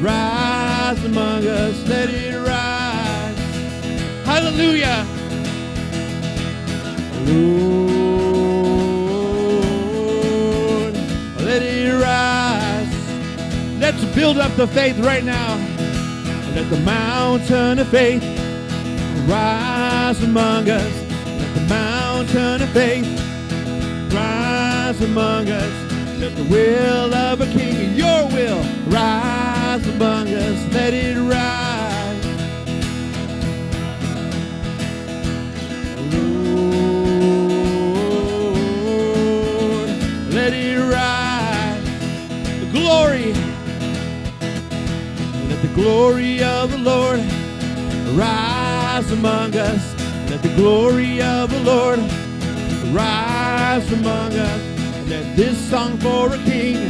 rise among us. Let it rise. Hallelujah. Lord, let it rise. Let's build up the faith right now. Let the mountain of faith rise among us. Let the mountain of faith rise among us. Let the will of a king, your will, rise among us. Let it rise. Lord, let it rise. The glory, let the glory of the Lord rise among us. Let the glory of the Lord rise among us. Let this song for a king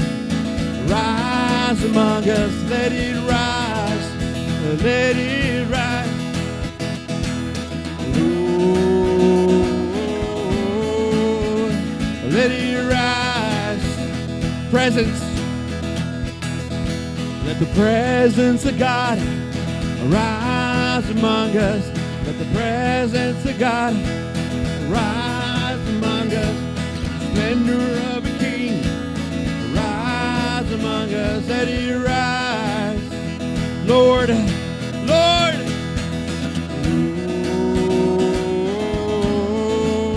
rise among us. Let it rise. Let it rise. Lord, let it rise. Presence. Let the presence of God rise among us. Let the presence of God rise among us. Splendor of rise Let it rise. Lord, Lord.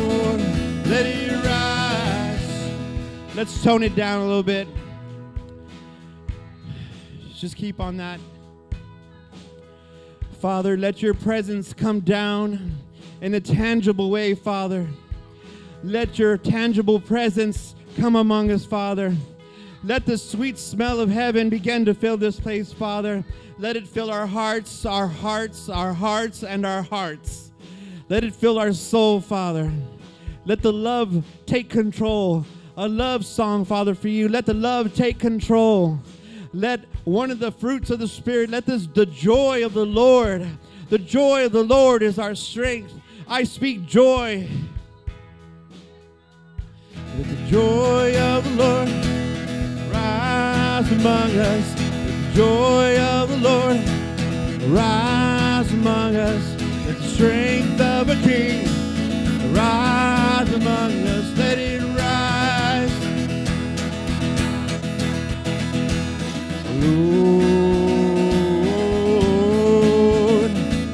Lord, let it rise. Let's tone it down a little bit. Just keep on that. Father, let your presence come down in a tangible way, Father. Let your tangible presence come among us, Father. Let the sweet smell of heaven begin to fill this place, Father. Let it fill our hearts, our hearts, our hearts, and our hearts. Let it fill our soul, Father. Let the love take control. A love song, Father, for you. Let the love take control. Let one of the fruits of the Spirit, let this, the joy of the Lord, the joy of the Lord is our strength. I speak joy. Let the joy of the Lord rise among us. The joy of the Lord rise among us. The strength of a king rise among us. Let it rise. Lord,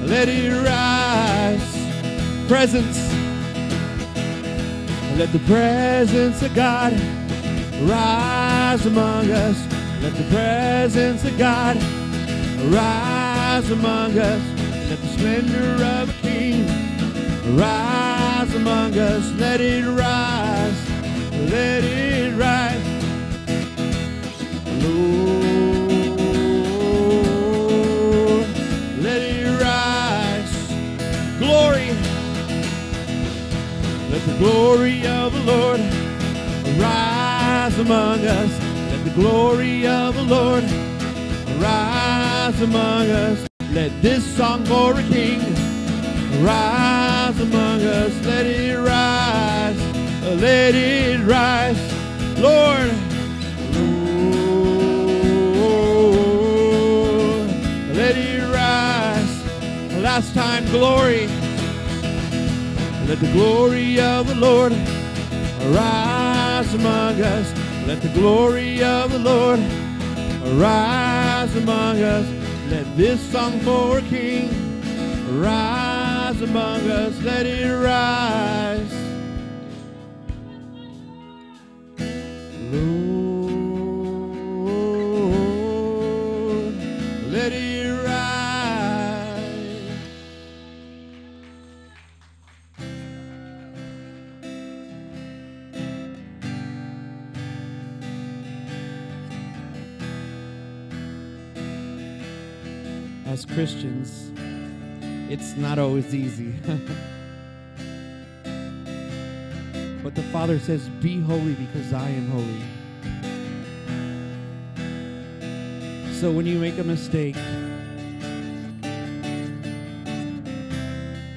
let it rise. Presence. Let the presence of God rise among us. Let the presence of God rise among us. Let the splendor of a king rise among us. Let it rise. Let it rise. Song for a king rise among us. Let it rise. Let it rise. Lord. Lord, let it rise. Last time, glory. Let the glory of the Lord arise among us. Let the glory of the Lord arise among us. This song for a king rise among us. Let it rise. Not always easy. but the Father says, Be holy because I am holy. So when you make a mistake,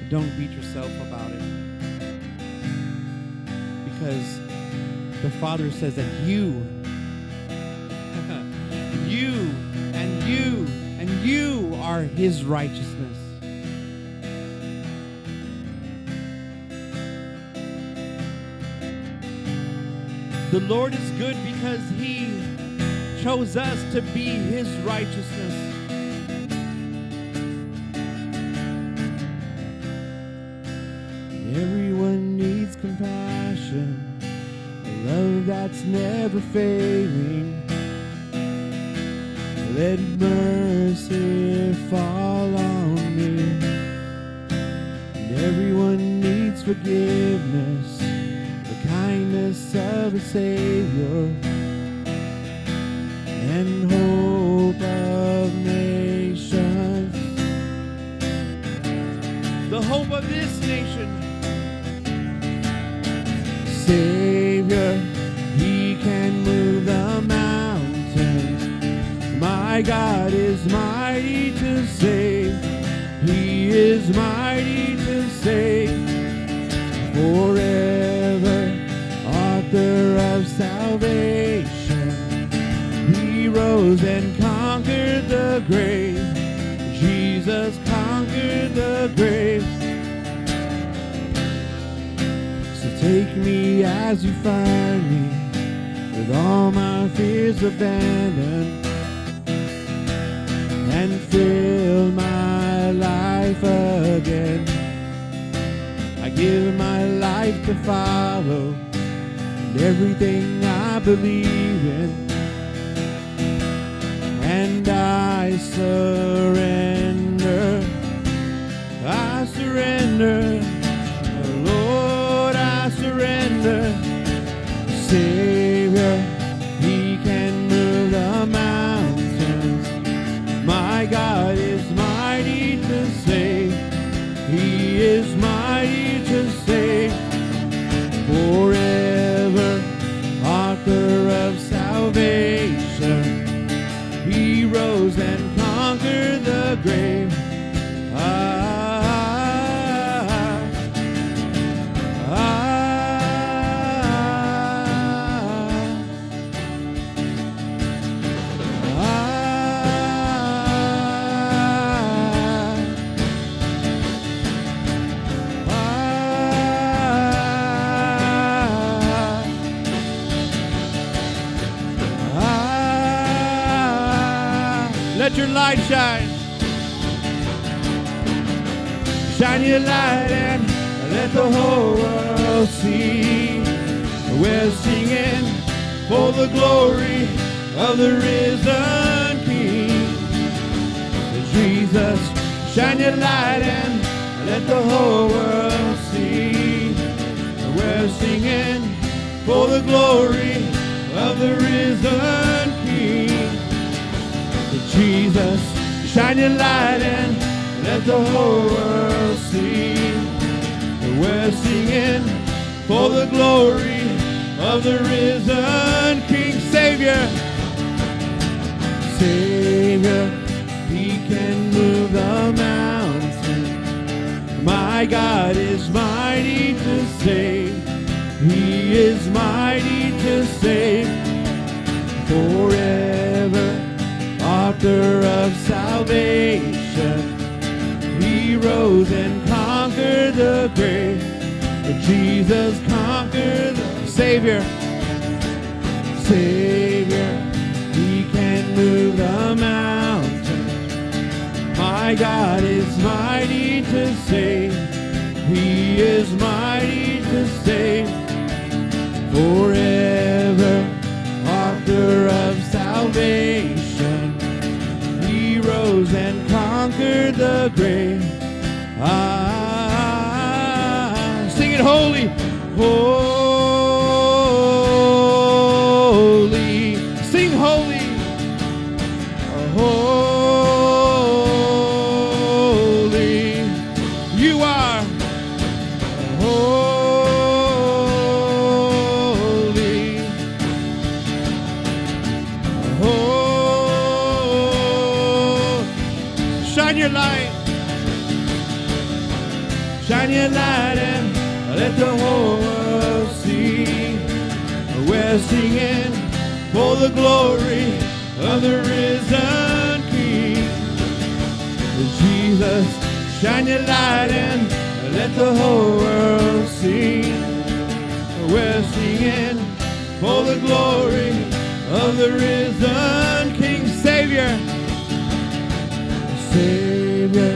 don't beat yourself about it. Because the Father says that you, you, and you and you are his righteousness. The Lord is good because he chose us to be his righteousness. Everyone needs compassion, a love that's never failing. Take me as you find me, with all my fears abandoned, and fill my life again. I give my life to follow, and everything I believe in, and I surrender. I surrender. Surrender. Light shine. Shine your light and let the whole world see. We're singing for the glory of the risen King. Jesus, shine your light and let the whole world see. We're singing for the glory of the risen. Jesus, shine your light and let the whole world see. We're singing for the glory of the risen King, Savior. Savior, He can move the mountain. My God is mighty to save. He is mighty to save forever. Author of salvation. He rose and conquered the grave. Jesus conquered the Savior. Savior, He can move the mountain. My God is mighty to save. He is mighty to save forever. Author of salvation. Rose and conquered the grave. Ah, sing it holy, holy. Sing holy, holy. You are holy. Your light, and let the whole world see. We're singing for the glory of the risen King. Jesus. Shine your light and let the whole world see. We're singing for the glory of the risen King Savior. Savior,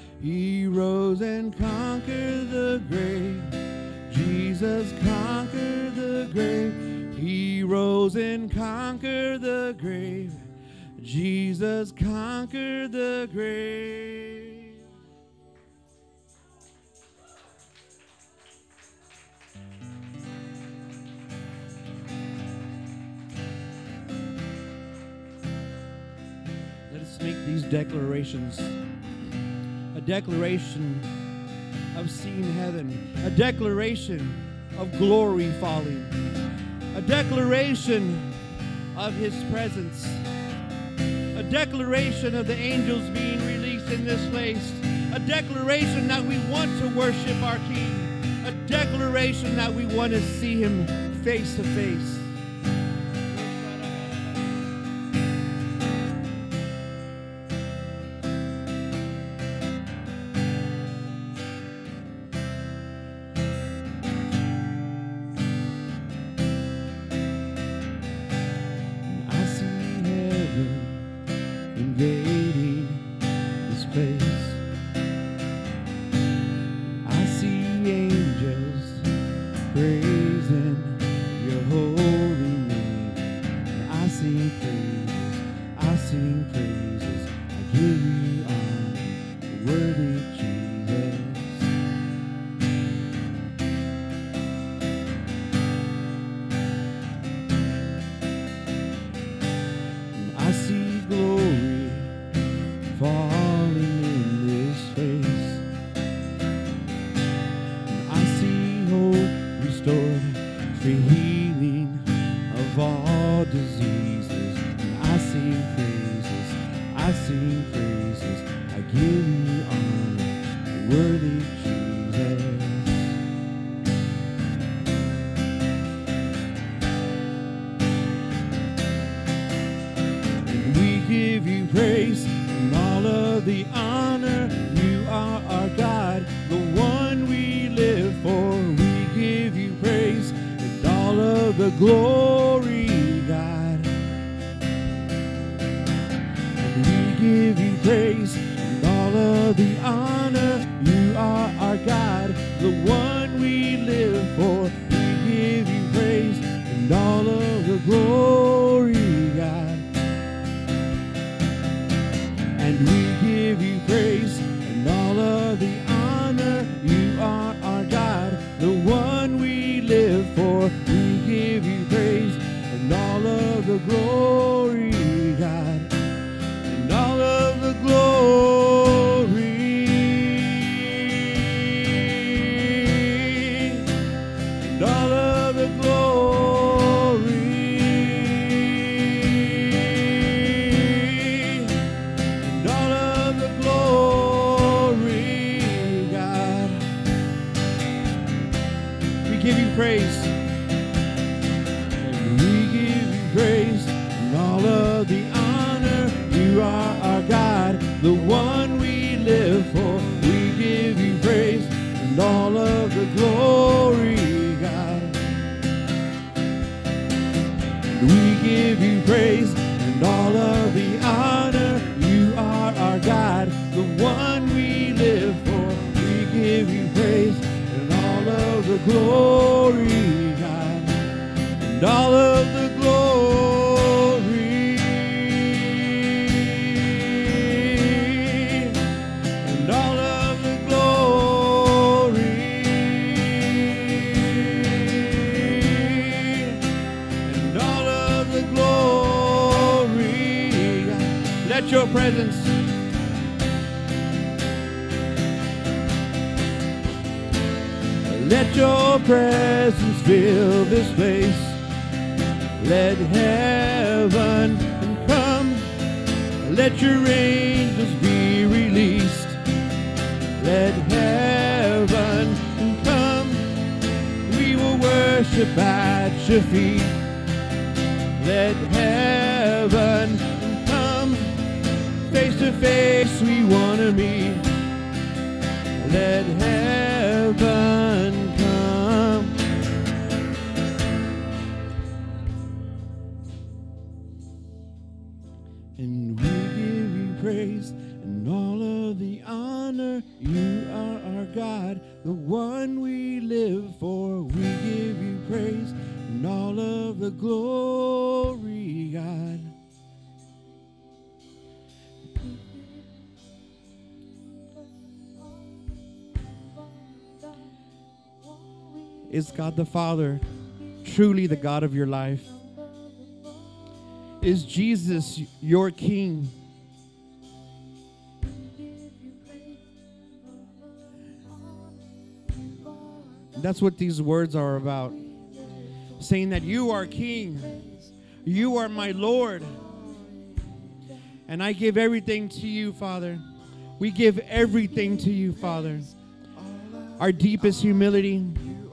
He rose and conquered the grave. Jesus conquered the grave. He rose and conquered the grave. Jesus conquered the grave. Let us make these declarations. A declaration of seeing heaven, a declaration of glory falling, a declaration of his presence, a declaration of the angels being released in this place, a declaration that we want to worship our King, a declaration that we want to see him face to face. I give you honor, worthy Jesus. We give you praise and all of the honor. You are our God, the one we live for. We give you praise and all of the glory, Is God the Father truly the God of your life? Is Jesus your King? That's what these words are about. Saying that you are King, you are my Lord, and I give everything to you, Father. We give everything to you, Father. Our deepest humility,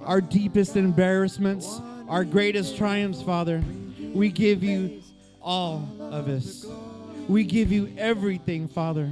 our deepest embarrassments, our greatest triumphs, Father. We give you all of us. We give you everything, Father.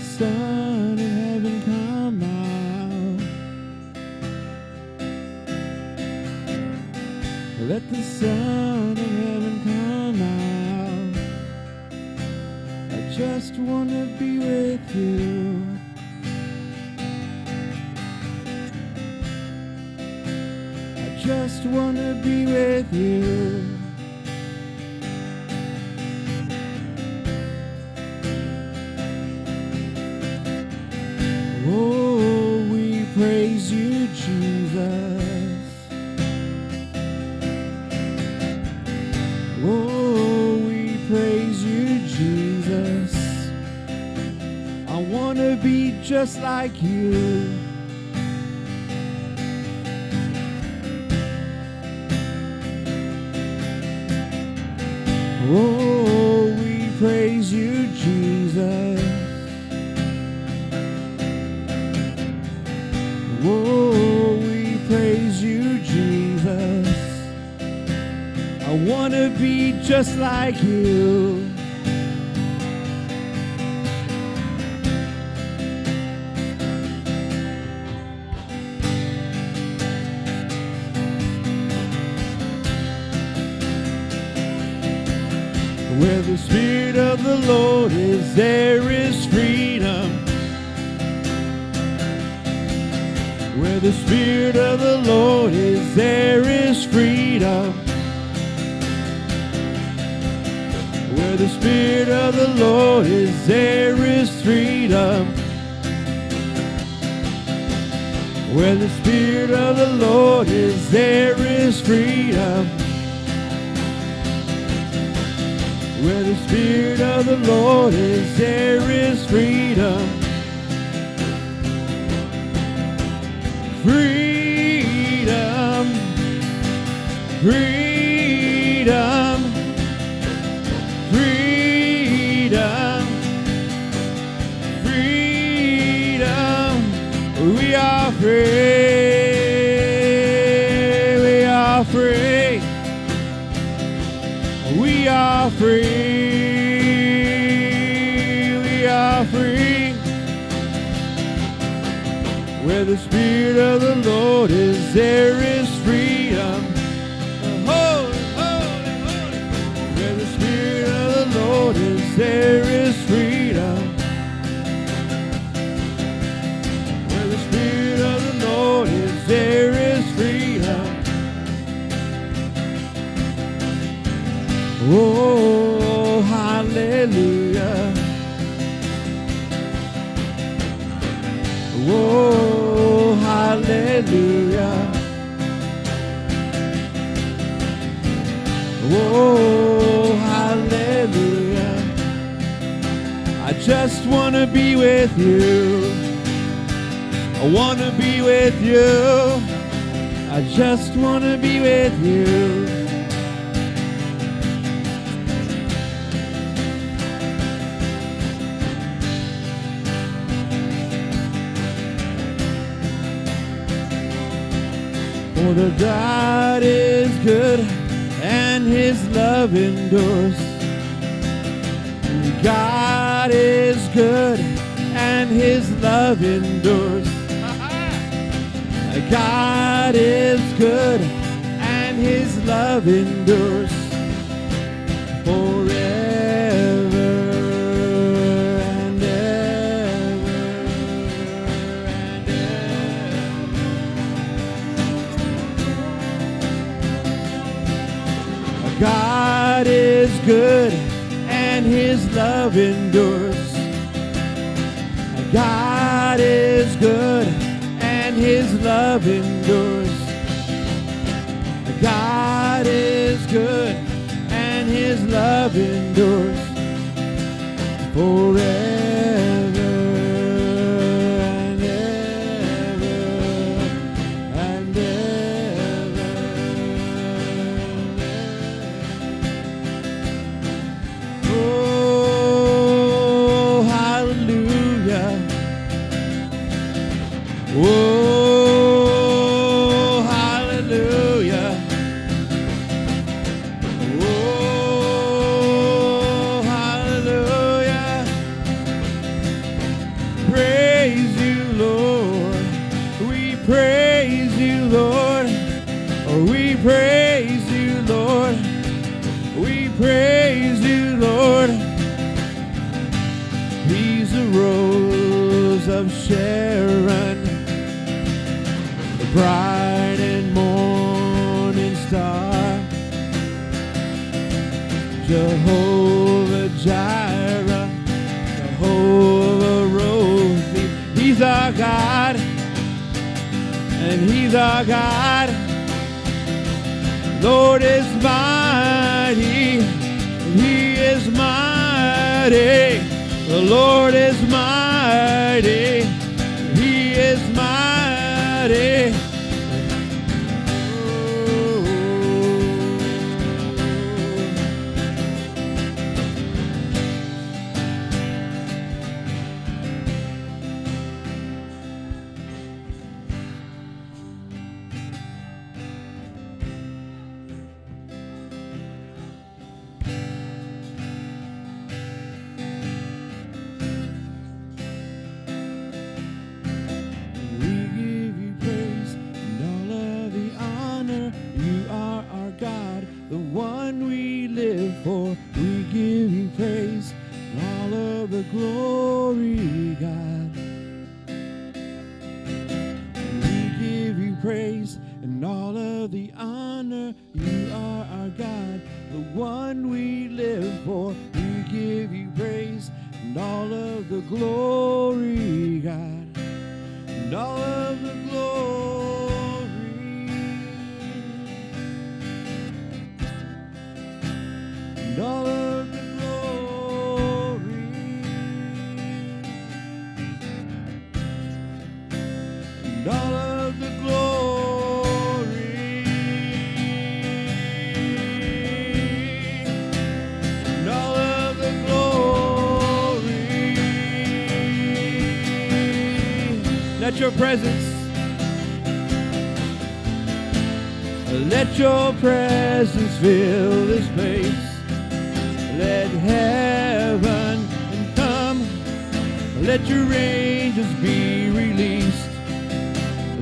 Out. I want to be just like you. Where the Spirit of the Lord is, there is freedom. Where the Spirit of the Lord is, there is freedom. the Lord is there is freedom. Where the Spirit of the Lord is, there is freedom. Where the Spirit of the Lord is, there is freedom. Freedom. Freedom. Free. We are free. We are free. We are free. Where the Spirit of the Lord is, there is freedom. Oh, hallelujah. I just want to be with you. I want to be with you. I just want to be with you. For the God is good his love endures. God is good and his love endures. God is good and his love endures forever good and his love endures. God is good and his love endures. God is good and his love endures forever Lord is mighty, He is mighty. The Lord is mighty,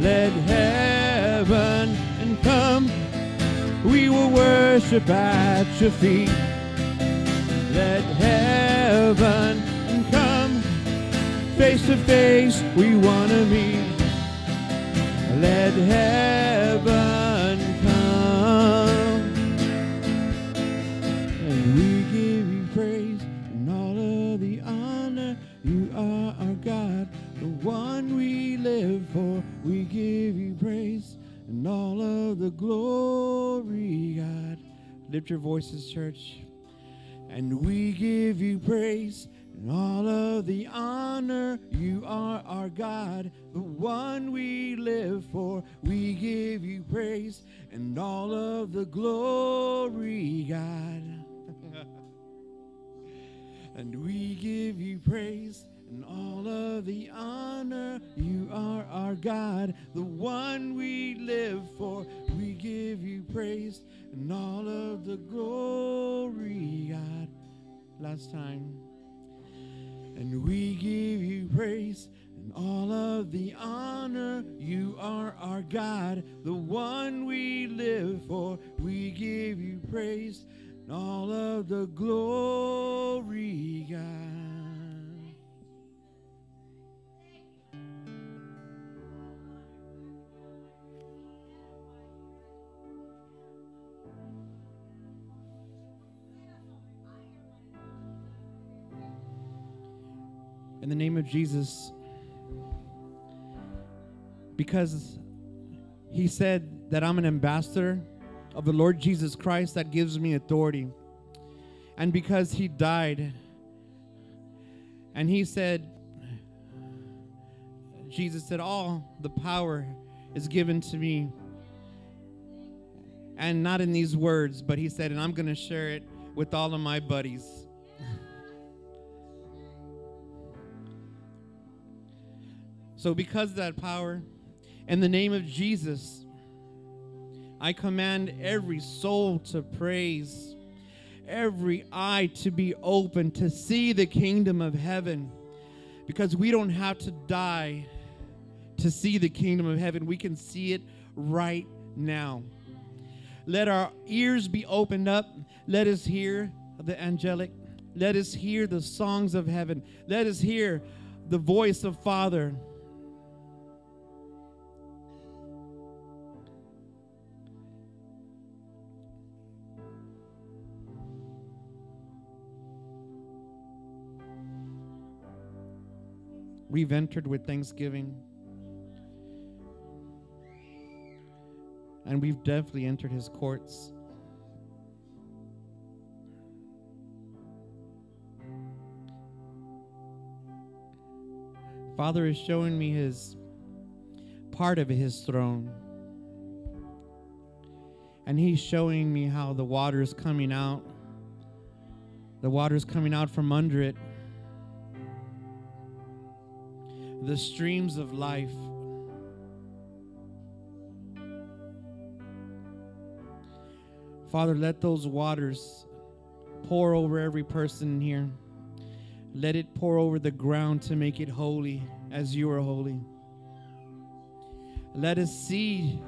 Let heaven and come. We will worship at your feet. Let heaven and come. Face to face, we want to meet. Let heaven come. And we give you praise and all of the honor. You are our God, the one live for. We give you praise and all of the glory, God. Lift your voices, church. And we give you praise and all of the honor. You are our God, the one we live for. We give you praise and all of the glory, God. and we give you praise and all of the honor. You are our God, the one we live for. We give you praise and all of the glory, God. Last time. And we give you praise and all of the honor. You are our God, the one we live for. We give you praise and all of the glory, God. In the name of Jesus, because he said that I'm an ambassador of the Lord Jesus Christ, that gives me authority. And because he died, and he said, Jesus said, All the power is given to me. And not in these words, but he said, And I'm going to share it with all of my buddies. So, because of that power, in the name of Jesus, I command every soul to praise, every eye to be open to see the kingdom of heaven. Because we don't have to die to see the kingdom of heaven, we can see it right now. Let our ears be opened up. Let us hear the angelic. Let us hear the songs of heaven. Let us hear the voice of Father. We've entered with thanksgiving. And we've definitely entered his courts. Father is showing me his part of his throne. And he's showing me how the water is coming out. The water is coming out from under it. The streams of life. Father, let those waters pour over every person here. Let it pour over the ground to make it holy as you are holy. Let us see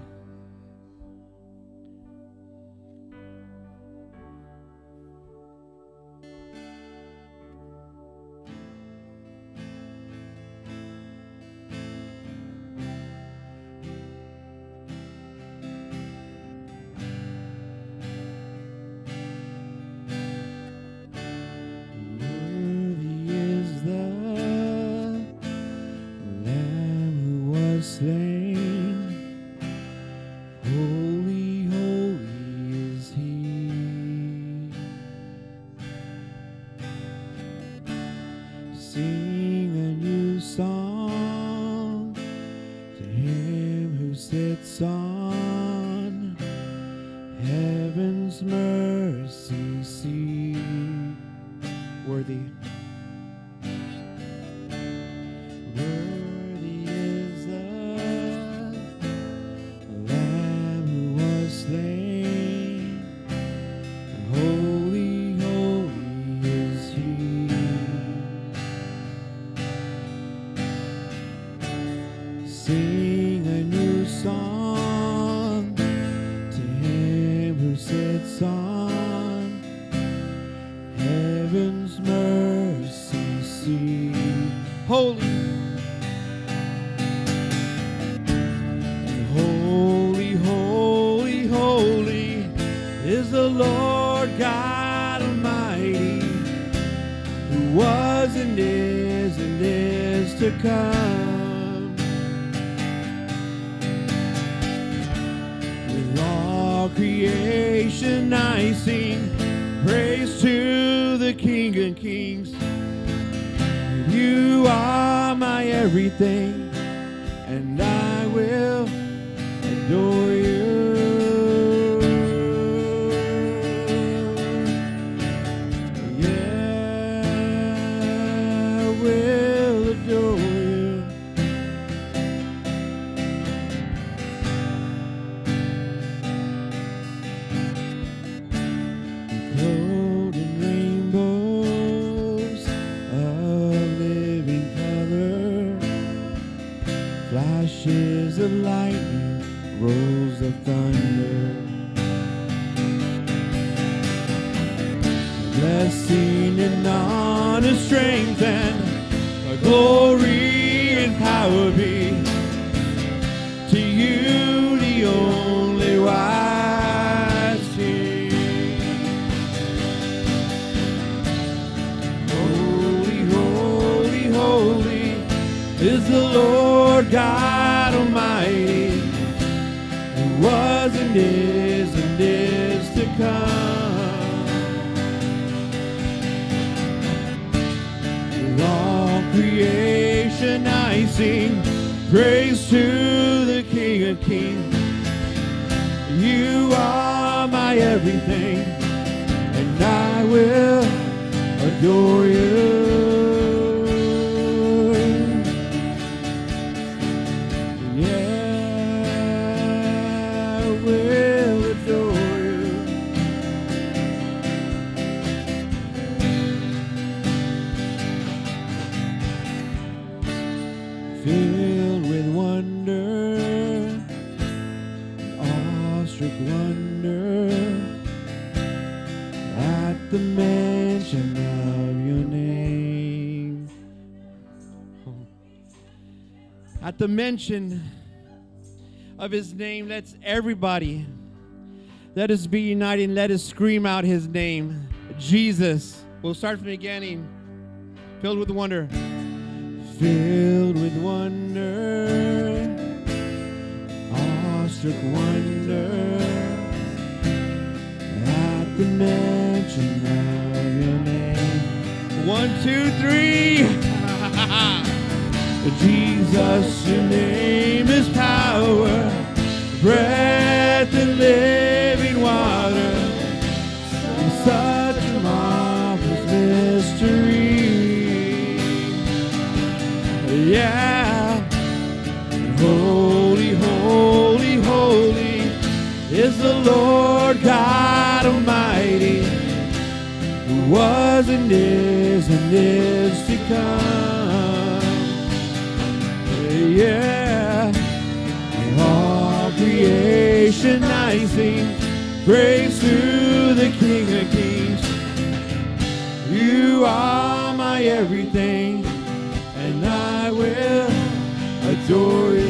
Blessing and honor, strength and glory and power be to you, the only wise King. Holy, holy, holy is the Lord God Almighty, who was and is and is to come. Sing praise to the King of Kings. You are my everything, and I will adore you. The mention of his name, let's everybody let us be united and let us scream out his name. Jesus. We'll start from the beginning. Filled with wonder. Filled with wonder. Awestruck wonder. At the mention of your name. One, two, three. Jesus, your name is power, breath and living water. Such a marvelous mystery. Yeah. Holy, holy, holy is the Lord God Almighty, who was and is and is to come. Yeah. All creation I sing praise to the King of Kings. You are my everything, and I will adore you.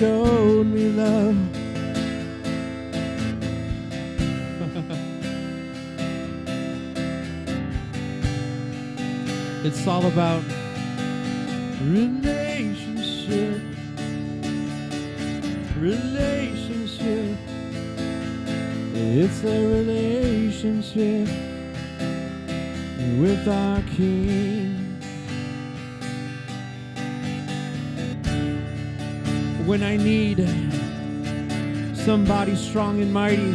showed me love. it's all about relationship, relationship. It's a relationship with our somebody strong and mighty.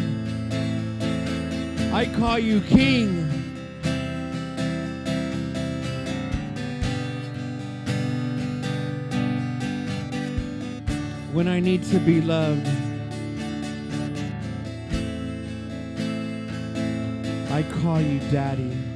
I call you King. When I need to be loved, I call you Daddy.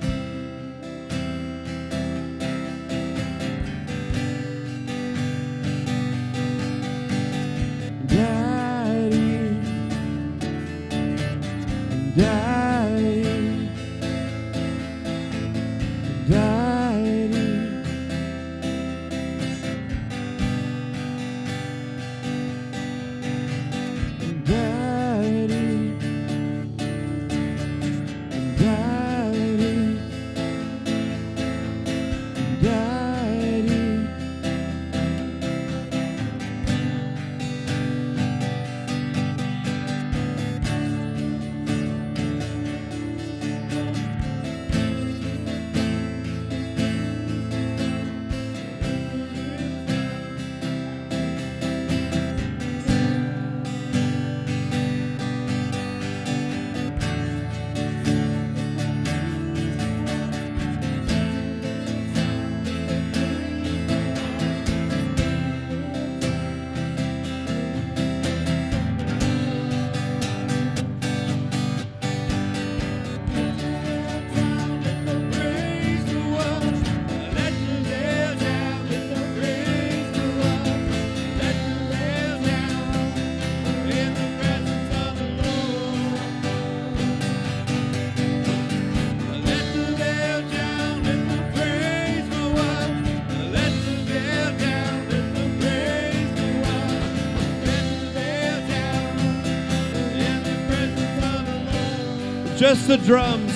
Just the drums.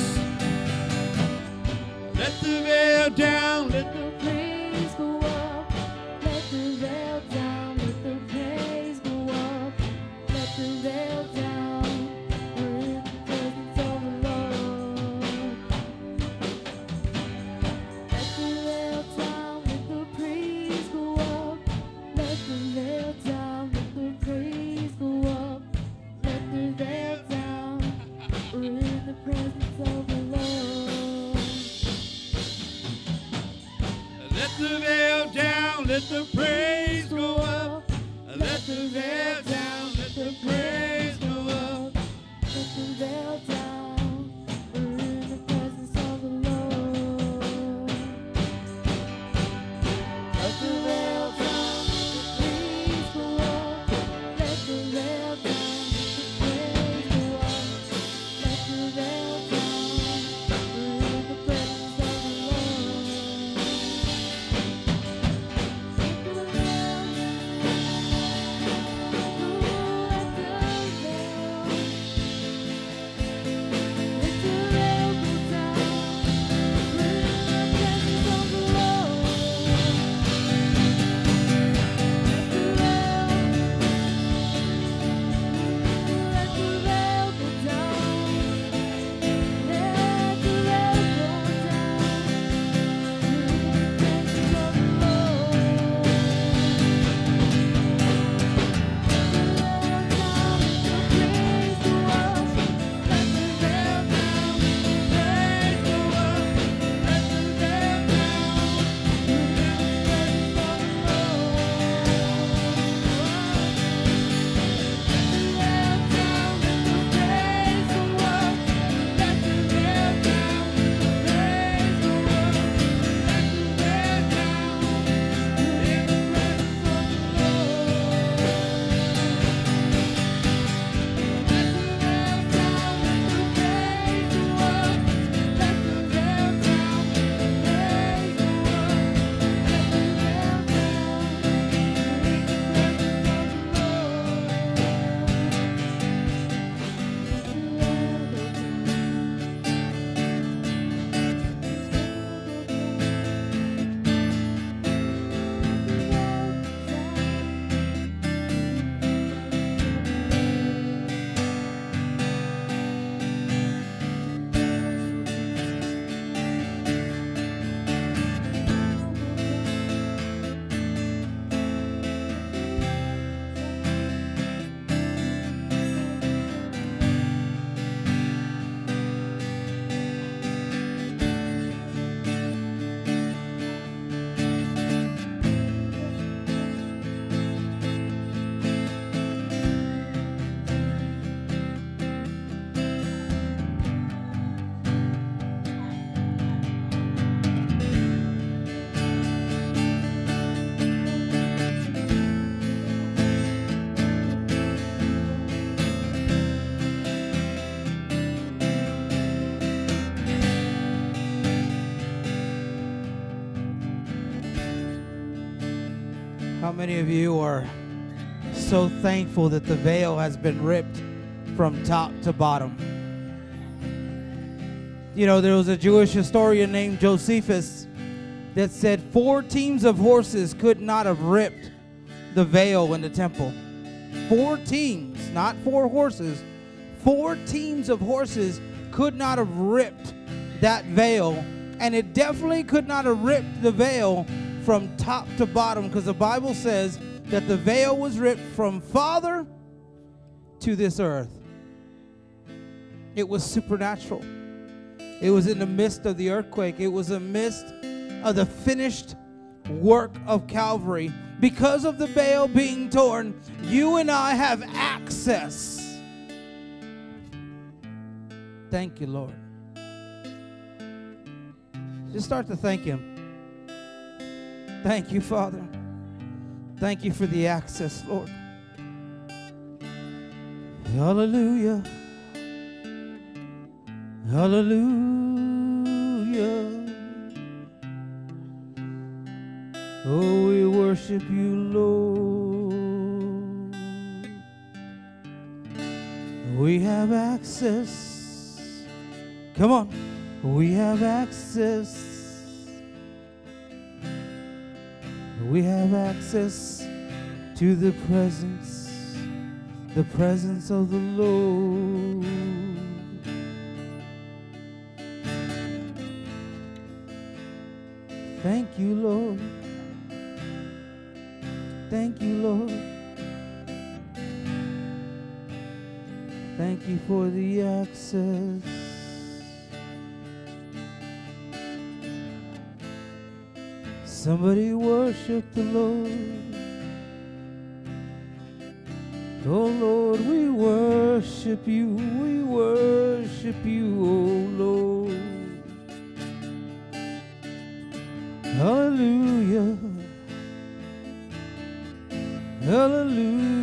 Many of you are so thankful that the veil has been ripped from top to bottom? You know, there was a Jewish historian named Josephus that said four teams of horses could not have ripped the veil in the temple. Four teams, not four horses, four teams of horses could not have ripped that veil, and it definitely could not have ripped the veil from top to bottom because the Bible says that the veil was ripped from Father to this earth. It was supernatural. It was in the midst of the earthquake. It was in the midst of the finished work of Calvary. Because of the veil being torn, you and I have access. Thank you, Lord. Just start to thank Him. Thank you, Father. Thank you for the access, Lord. Hallelujah. Hallelujah. Oh, we worship you, Lord. We have access. Come on. We have access. We have access to the presence, the presence of the Lord. Thank you, Lord. Thank you, Lord. Thank you for the access. Somebody worship the Lord. Oh Lord, we worship you, we worship you, oh Lord. Hallelujah. Hallelujah,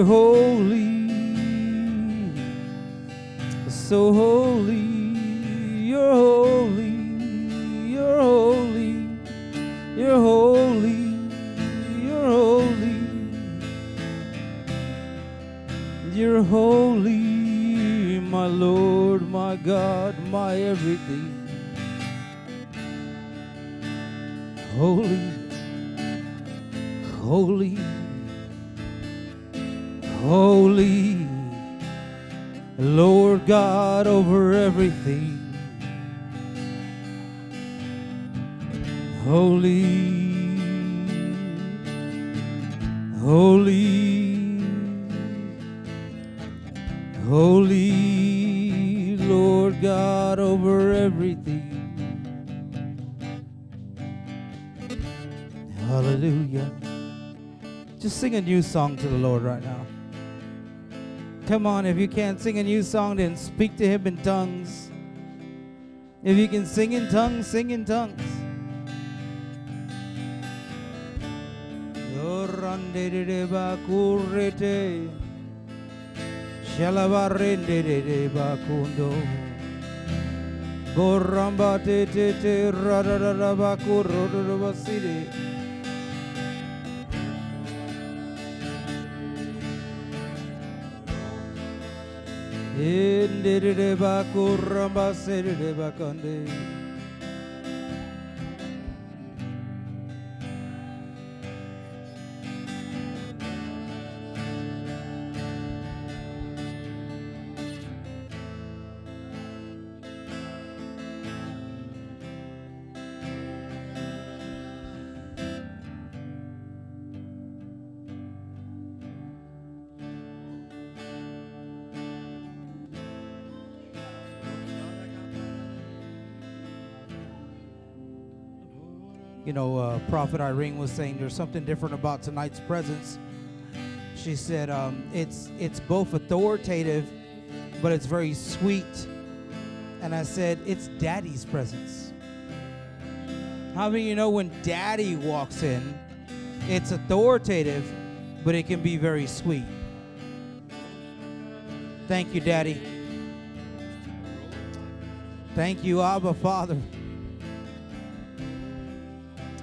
You're holy, new song to the Lord right now. Come on, if you can't sing a new song, then speak to Him in tongues. If you can sing in tongues, sing in tongues. Te te te radara bakuroro basiri. Endere bakuramba serere bakande. You know, uh, Prophet Irene was saying there's something different about tonight's presence. She said um, it's it's both authoritative, but it's very sweet. And I said it's Daddy's presence. How many you know when Daddy walks in, it's authoritative, but it can be very sweet. Thank you, Daddy. Thank you, Abba, Father.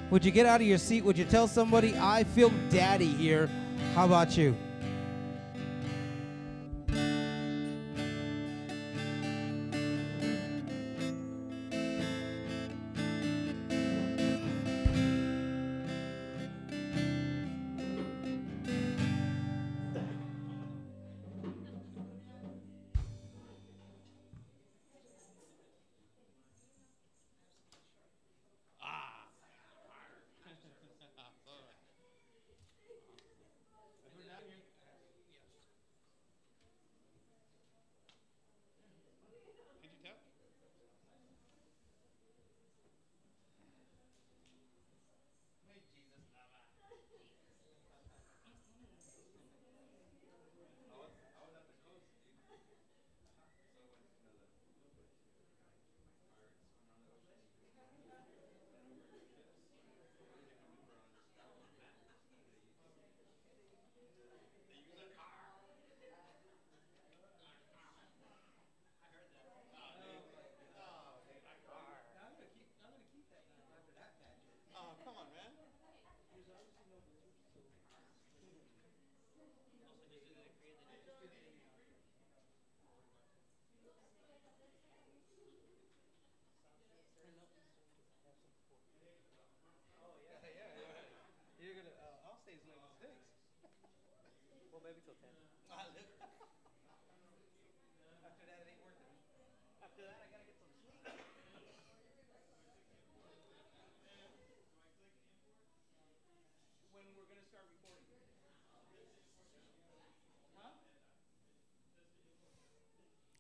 Would you get out of your seat? Would you tell somebody, I feel daddy here? How about you?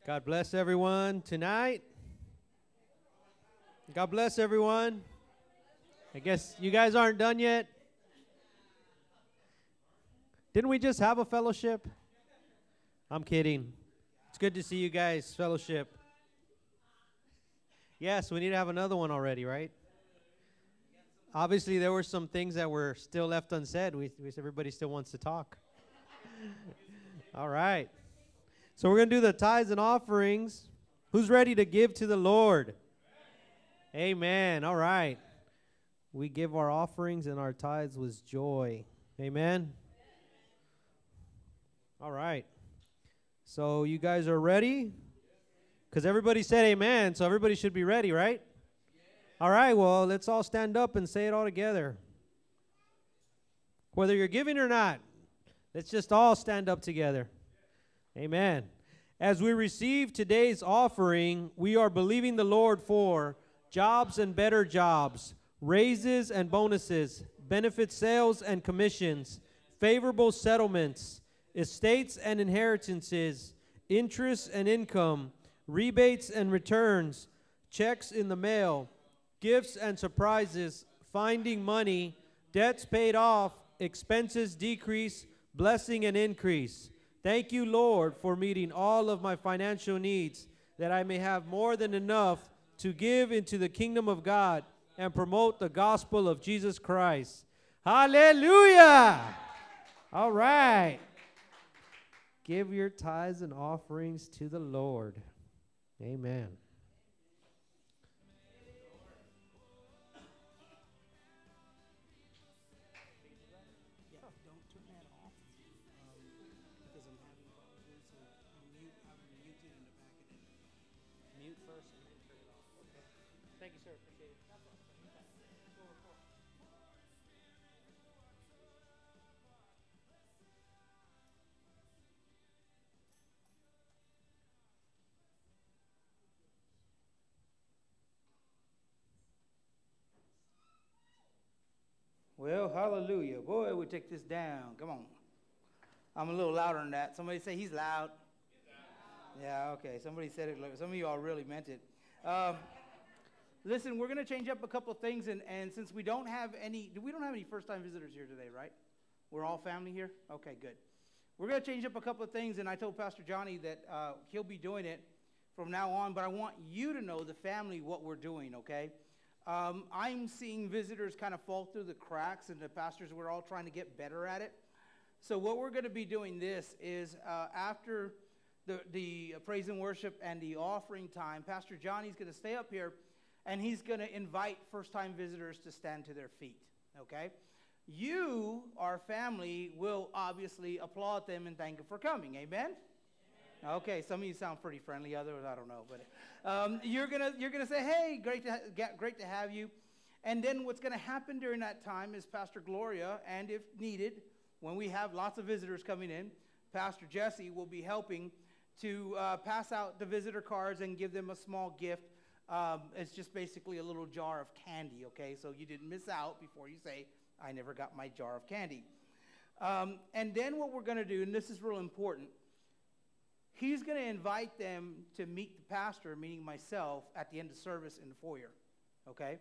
God bless everyone tonight. God bless everyone. I guess you guys aren't done yet. Didn't we just have a fellowship? I'm kidding. It's good to see you guys, fellowship. Yes, we need to have another one already, right? Obviously, there were some things that were still left unsaid. We, we everybody still wants to talk. All right. So we're going to do the tithes and offerings. Who's ready to give to the Lord? Amen. All right. We give our offerings and our tithes with joy. Amen. All right. So you guys are ready? Because everybody said amen, so everybody should be ready, right? All right, well, let's all stand up and say it all together. Whether you're giving or not, let's just all stand up together. Amen. As we receive today's offering, we are believing the Lord for jobs and better jobs, raises and bonuses, benefit sales and commissions, favorable settlements, estates and inheritances, interest and income, rebates and returns, checks in the mail, gifts and surprises, finding money, debts paid off, expenses decrease, blessing and increase. Thank you, Lord, for meeting all of my financial needs, that I may have more than enough to give into the kingdom of God and promote the gospel of Jesus Christ. Hallelujah! All right. Give your tithes and offerings to the Lord. Amen. Well, hallelujah. Boy, we take this down. Come on. I'm a little louder than that. Somebody say he's loud. Yeah, okay. Somebody said it. Some of you all really meant it. Um, listen, we're going to change up a couple of things, and, and since we don't have any, we don't have any first-time visitors here today, right? We're all family here. Okay, good. We're going to change up a couple of things, and I told Pastor Johnny that uh, he'll be doing it from now on. But I want you to know, the family, what we're doing. Okay. Um, I'm seeing visitors kind of fall through the cracks, and the pastors, we're all trying to get better at it. So, what we're going to be doing this is uh, after the, the praise and worship and the offering time, Pastor Johnny's going to stay up here and he's going to invite first time visitors to stand to their feet. Okay? You, our family, will obviously applaud them and thank them for coming. Amen? Okay, some of you sound pretty friendly. Others, I don't know, but um, you're gonna you're gonna say, "Hey, great to ha- great to have you," and then what's gonna happen during that time is Pastor Gloria, and if needed, when we have lots of visitors coming in, Pastor Jesse will be helping to uh, pass out the visitor cards and give them a small gift. Um, it's just basically a little jar of candy. Okay, so you didn't miss out before you say, "I never got my jar of candy." Um, and then what we're gonna do, and this is real important he's going to invite them to meet the pastor, meaning myself, at the end of service in the foyer. Okay?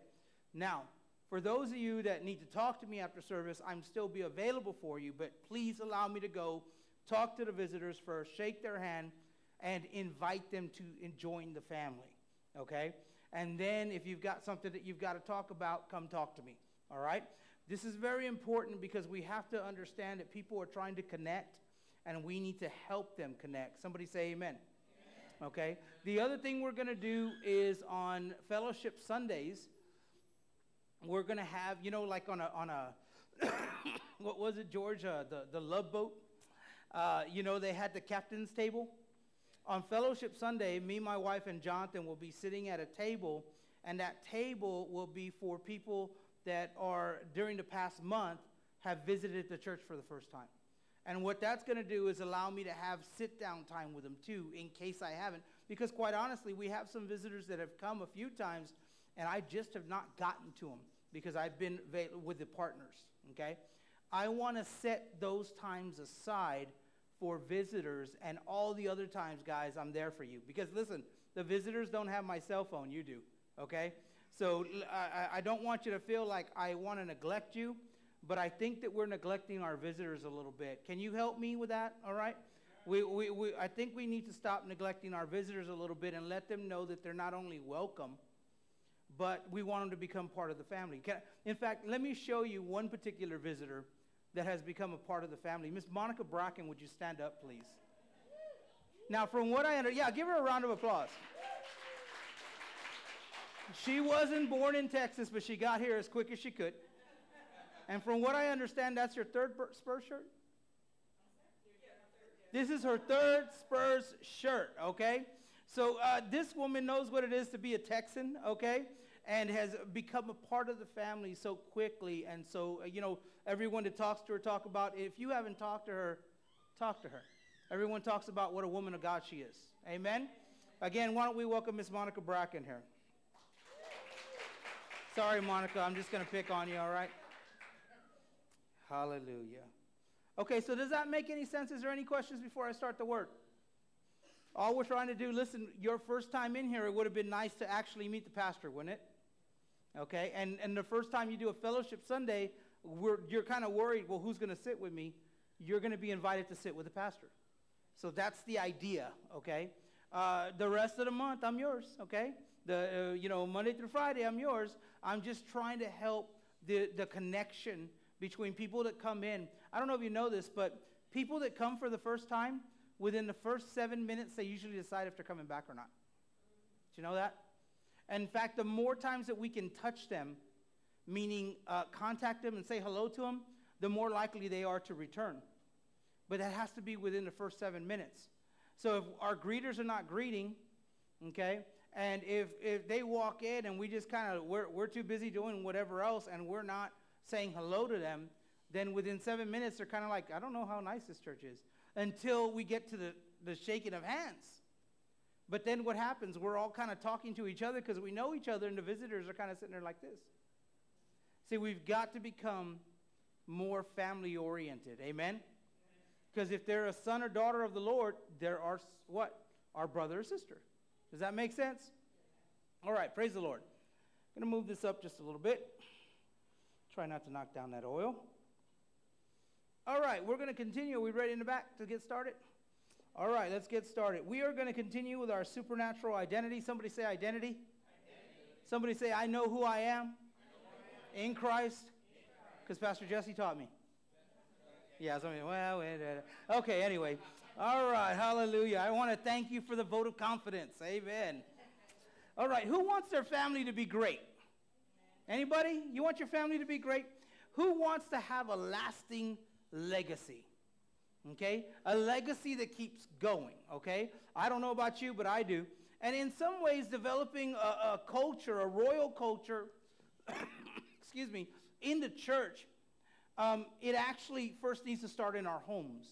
Now, for those of you that need to talk to me after service, I'm still be available for you, but please allow me to go talk to the visitors first, shake their hand, and invite them to join the family. Okay? And then if you've got something that you've got to talk about, come talk to me. All right? This is very important because we have to understand that people are trying to connect and we need to help them connect. Somebody say amen. amen. Okay? The other thing we're going to do is on fellowship Sundays, we're going to have, you know, like on a, on a what was it, George? Uh, the, the love boat. Uh, you know, they had the captain's table. On Fellowship Sunday, me, my wife, and Jonathan will be sitting at a table, and that table will be for people that are, during the past month, have visited the church for the first time And what that's going to do is allow me to have sit down time with them too, in case I haven't. Because quite honestly, we have some visitors that have come a few times, and I just have not gotten to them because I've been with the partners. Okay? I want to set those times aside for visitors, and all the other times, guys, I'm there for you. Because listen, the visitors don't have my cell phone, you do. Okay? So I don't want you to feel like I want to neglect you, but I think that we're neglecting our visitors a little bit. Can you help me with that? All right? We, we, we, I think we need to stop neglecting our visitors a little bit and let them know that they're not only welcome, but we want them to become part of the family. Can, in fact, let me show you one particular visitor that has become a part of the family. Miss Monica Bracken, would you stand up, please? Now, from what I understand, yeah, give her a round of applause. She wasn't born in Texas, but she got here as quick as she could. And from what I understand, that's your third Spurs shirt? This is her third Spurs shirt, okay? So uh, this woman knows what it is to be a Texan, okay? And has become a part of the family so quickly. And so, uh, you know, everyone that talks to her talk about, if you haven't talked to her, talk to her. Everyone talks about what a woman of God she is. Amen? Again, why don't we welcome Miss Monica Bracken here? Sorry, Monica, I'm just going to pick on you, all right? Hallelujah. Okay, so does that make any sense? Is there any questions before I start the word? All we're trying to do, listen, your first time in here, it would have been nice to actually meet the pastor, wouldn't it? Okay, and, and the first time you do a fellowship Sunday, you're kind of worried, well, who's going to sit with me? You're going to be invited to sit with the pastor. So that's the idea, okay? Uh, the rest of the month, I'm yours, okay? The, uh, you know, Monday through Friday, I'm yours. I'm just trying to help the, the connection between people that come in. I don't know if you know this, but people that come for the first time, within the first seven minutes, they usually decide if they're coming back or not. Do you know that? And in fact, the more times that we can touch them, meaning uh, contact them and say hello to them, the more likely they are to return. But that has to be within the first seven minutes. So if our greeters are not greeting, okay, and if, if they walk in and we just kind of, we're, we're too busy doing whatever else and we're not saying hello to them, then within seven minutes they're kind of like, I don't know how nice this church is, until we get to the, the shaking of hands. But then what happens? We're all kind of talking to each other because we know each other, and the visitors are kind of sitting there like this. See, we've got to become more family oriented. Amen? Because if they're a son or daughter of the Lord, they're our what? Our brother or sister. Does that make sense? All right, praise the Lord. I'm going to move this up just a little bit. Try not to knock down that oil. All right, we're going to continue. Are we ready in the back to get started? All right, let's get started. We are going to continue with our supernatural identity. Somebody say identity. Somebody say, I know who I am in Christ. Because Pastor Jesse taught me. Yeah, somebody, well, wait, uh, okay, anyway. All right, hallelujah. I want to thank you for the vote of confidence. Amen. All right, who wants their family to be great? Anybody? You want your family to be great? Who wants to have a lasting legacy? Okay? A legacy that keeps going, okay? I don't know about you, but I do. And in some ways, developing a, a culture, a royal culture, excuse me, in the church, um, it actually first needs to start in our homes.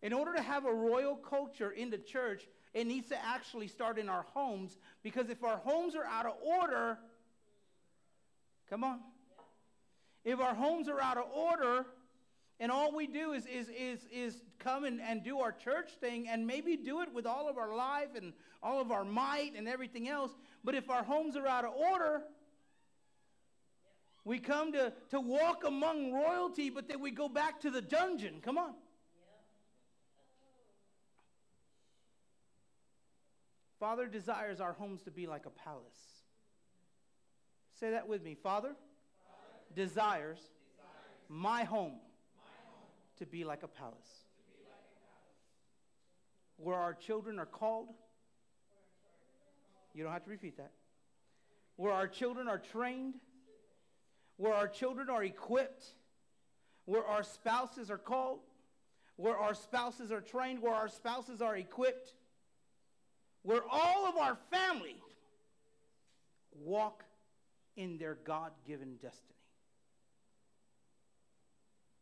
In order to have a royal culture in the church, it needs to actually start in our homes because if our homes are out of order, come on. If our homes are out of order and all we do is, is, is, is come and, and do our church thing and maybe do it with all of our life and all of our might and everything else, but if our homes are out of order, we come to, to walk among royalty, but then we go back to the dungeon. Come on. Father desires our homes to be like a palace. Say that with me. Father, desires, my, home to be like a palace. Where our children are called. You don't have to repeat that. Where our children are trained. Where our children are equipped. Where our spouses are called. Where our spouses are trained. Where our spouses are equipped where all of our family walk in their God given destiny.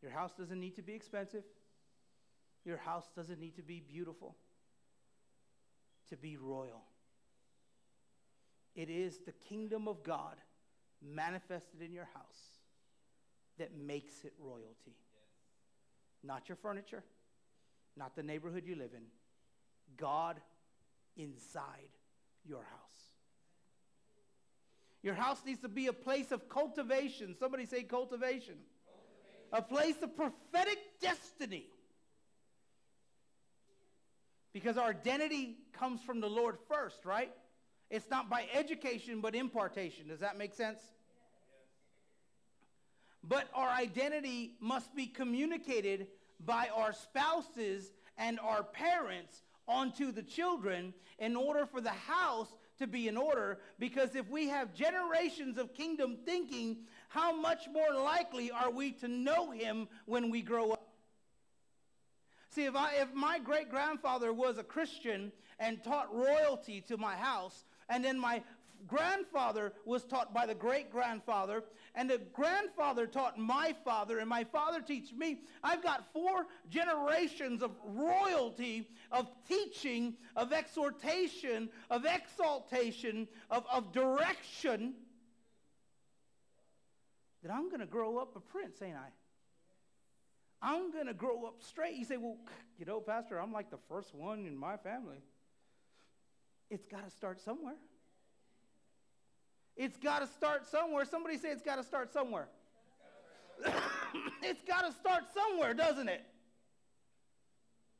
Your house doesn't need to be expensive. Your house doesn't need to be beautiful. To be royal. It is the kingdom of God manifested in your house that makes it royalty. Not your furniture, not the neighborhood you live in. God inside your house. Your house needs to be a place of cultivation. Somebody say cultivation. A place of prophetic destiny. Because our identity comes from the Lord first, right? It's not by education, but impartation. Does that make sense? But our identity must be communicated by our spouses and our parents onto the children in order for the house to be in order. Because if we have generations of kingdom thinking, how much more likely are we to know him when we grow up? See, if, I, if my great grandfather was a Christian and taught royalty to my house, and then my grandfather was taught by the great grandfather, and the grandfather taught my father, and my father teach me. I've got four generations of royalty, of teaching, of exhortation, of exaltation, of, of direction. That I'm going to grow up a prince, ain't I? I'm going to grow up straight. You say, well, you know, Pastor, I'm like the first one in my family. It's got to start somewhere. It's got to start somewhere. Somebody say it's got to start somewhere. it's got to start somewhere, doesn't it?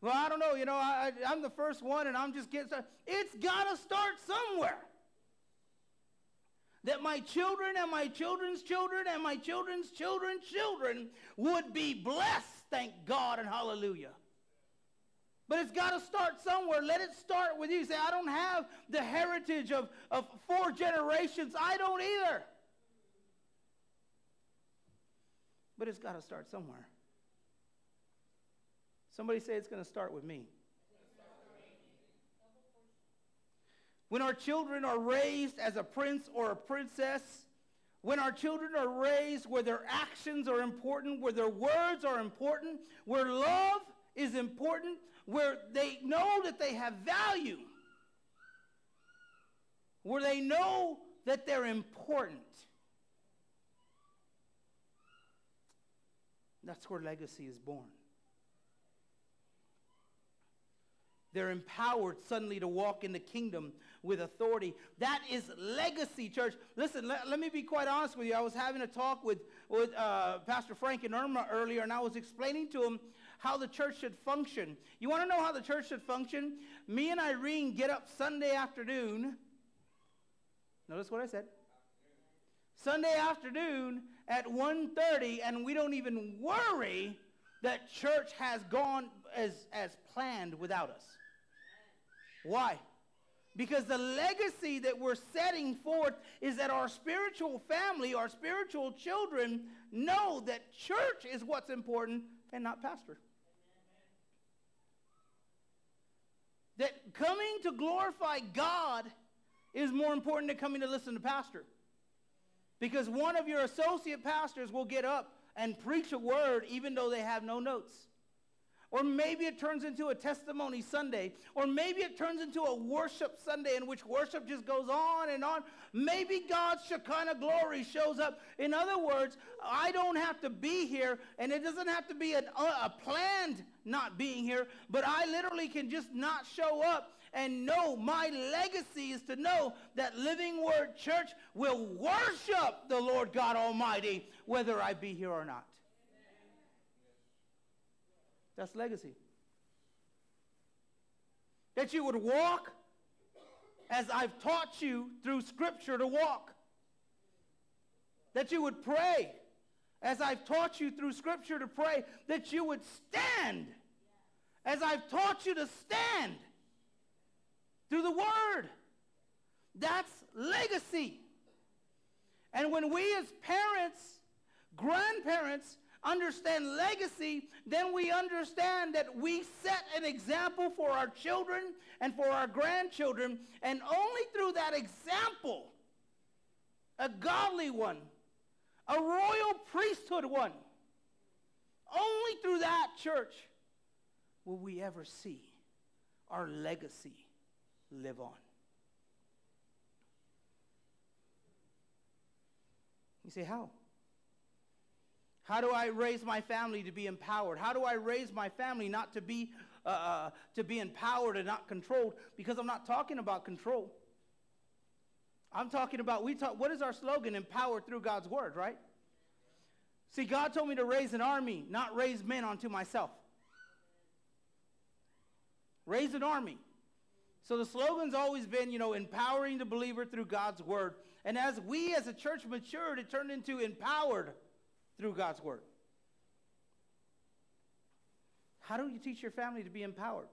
Well, I don't know. You know, I, am the first one and I'm just getting started. It's got to start somewhere. That my children and my children's children and my children's children's children would be blessed, thank God and hallelujah. But it's got to start somewhere. Let it start with you. Say, I don't have the heritage of, of four generations. I don't either. But it's got to start somewhere. Somebody say it's going to start with me. When our children are raised as a prince or a princess, when our children are raised where their actions are important, where their words are important, where love is important, where they know that they have value, where they know that they're important. That's where legacy is born. They're empowered suddenly to walk in the kingdom with authority. That is legacy, church. Listen, let, let me be quite honest with you. I was having a talk with, with uh, Pastor Frank and Irma earlier, and I was explaining to him how the church should function. You want to know how the church should function? Me and Irene get up Sunday afternoon. Notice what I said. Sunday afternoon at 1.30, and we don't even worry that church has gone as, as planned without us. Why? Because the legacy that we're setting forth is that our spiritual family, our spiritual children, know that church is what's important and not pastor. That coming to glorify God is more important than coming to listen to pastor. Because one of your associate pastors will get up and preach a word even though they have no notes. Or maybe it turns into a testimony Sunday. Or maybe it turns into a worship Sunday in which worship just goes on and on. Maybe God's Shekinah glory shows up. In other words, I don't have to be here, and it doesn't have to be an, uh, a planned not being here, but I literally can just not show up and know my legacy is to know that Living Word Church will worship the Lord God Almighty whether I be here or not. That's legacy. That you would walk as I've taught you through Scripture to walk. That you would pray as I've taught you through Scripture to pray. That you would stand as I've taught you to stand through the Word. That's legacy. And when we as parents, grandparents, understand legacy, then we understand that we set an example for our children and for our grandchildren. And only through that example, a godly one, a royal priesthood one, Only through that, church, will we ever see our legacy live on. You say, how? How do I raise my family to be empowered? How do I raise my family not to be, uh, uh, to be empowered and not controlled? Because I'm not talking about control. I'm talking about, we talk, what is our slogan? Empowered through God's word, right? See, God told me to raise an army, not raise men unto myself. Raise an army. So the slogan's always been, you know, empowering the believer through God's word. And as we as a church matured, it turned into empowered through God's word. How do you teach your family to be empowered?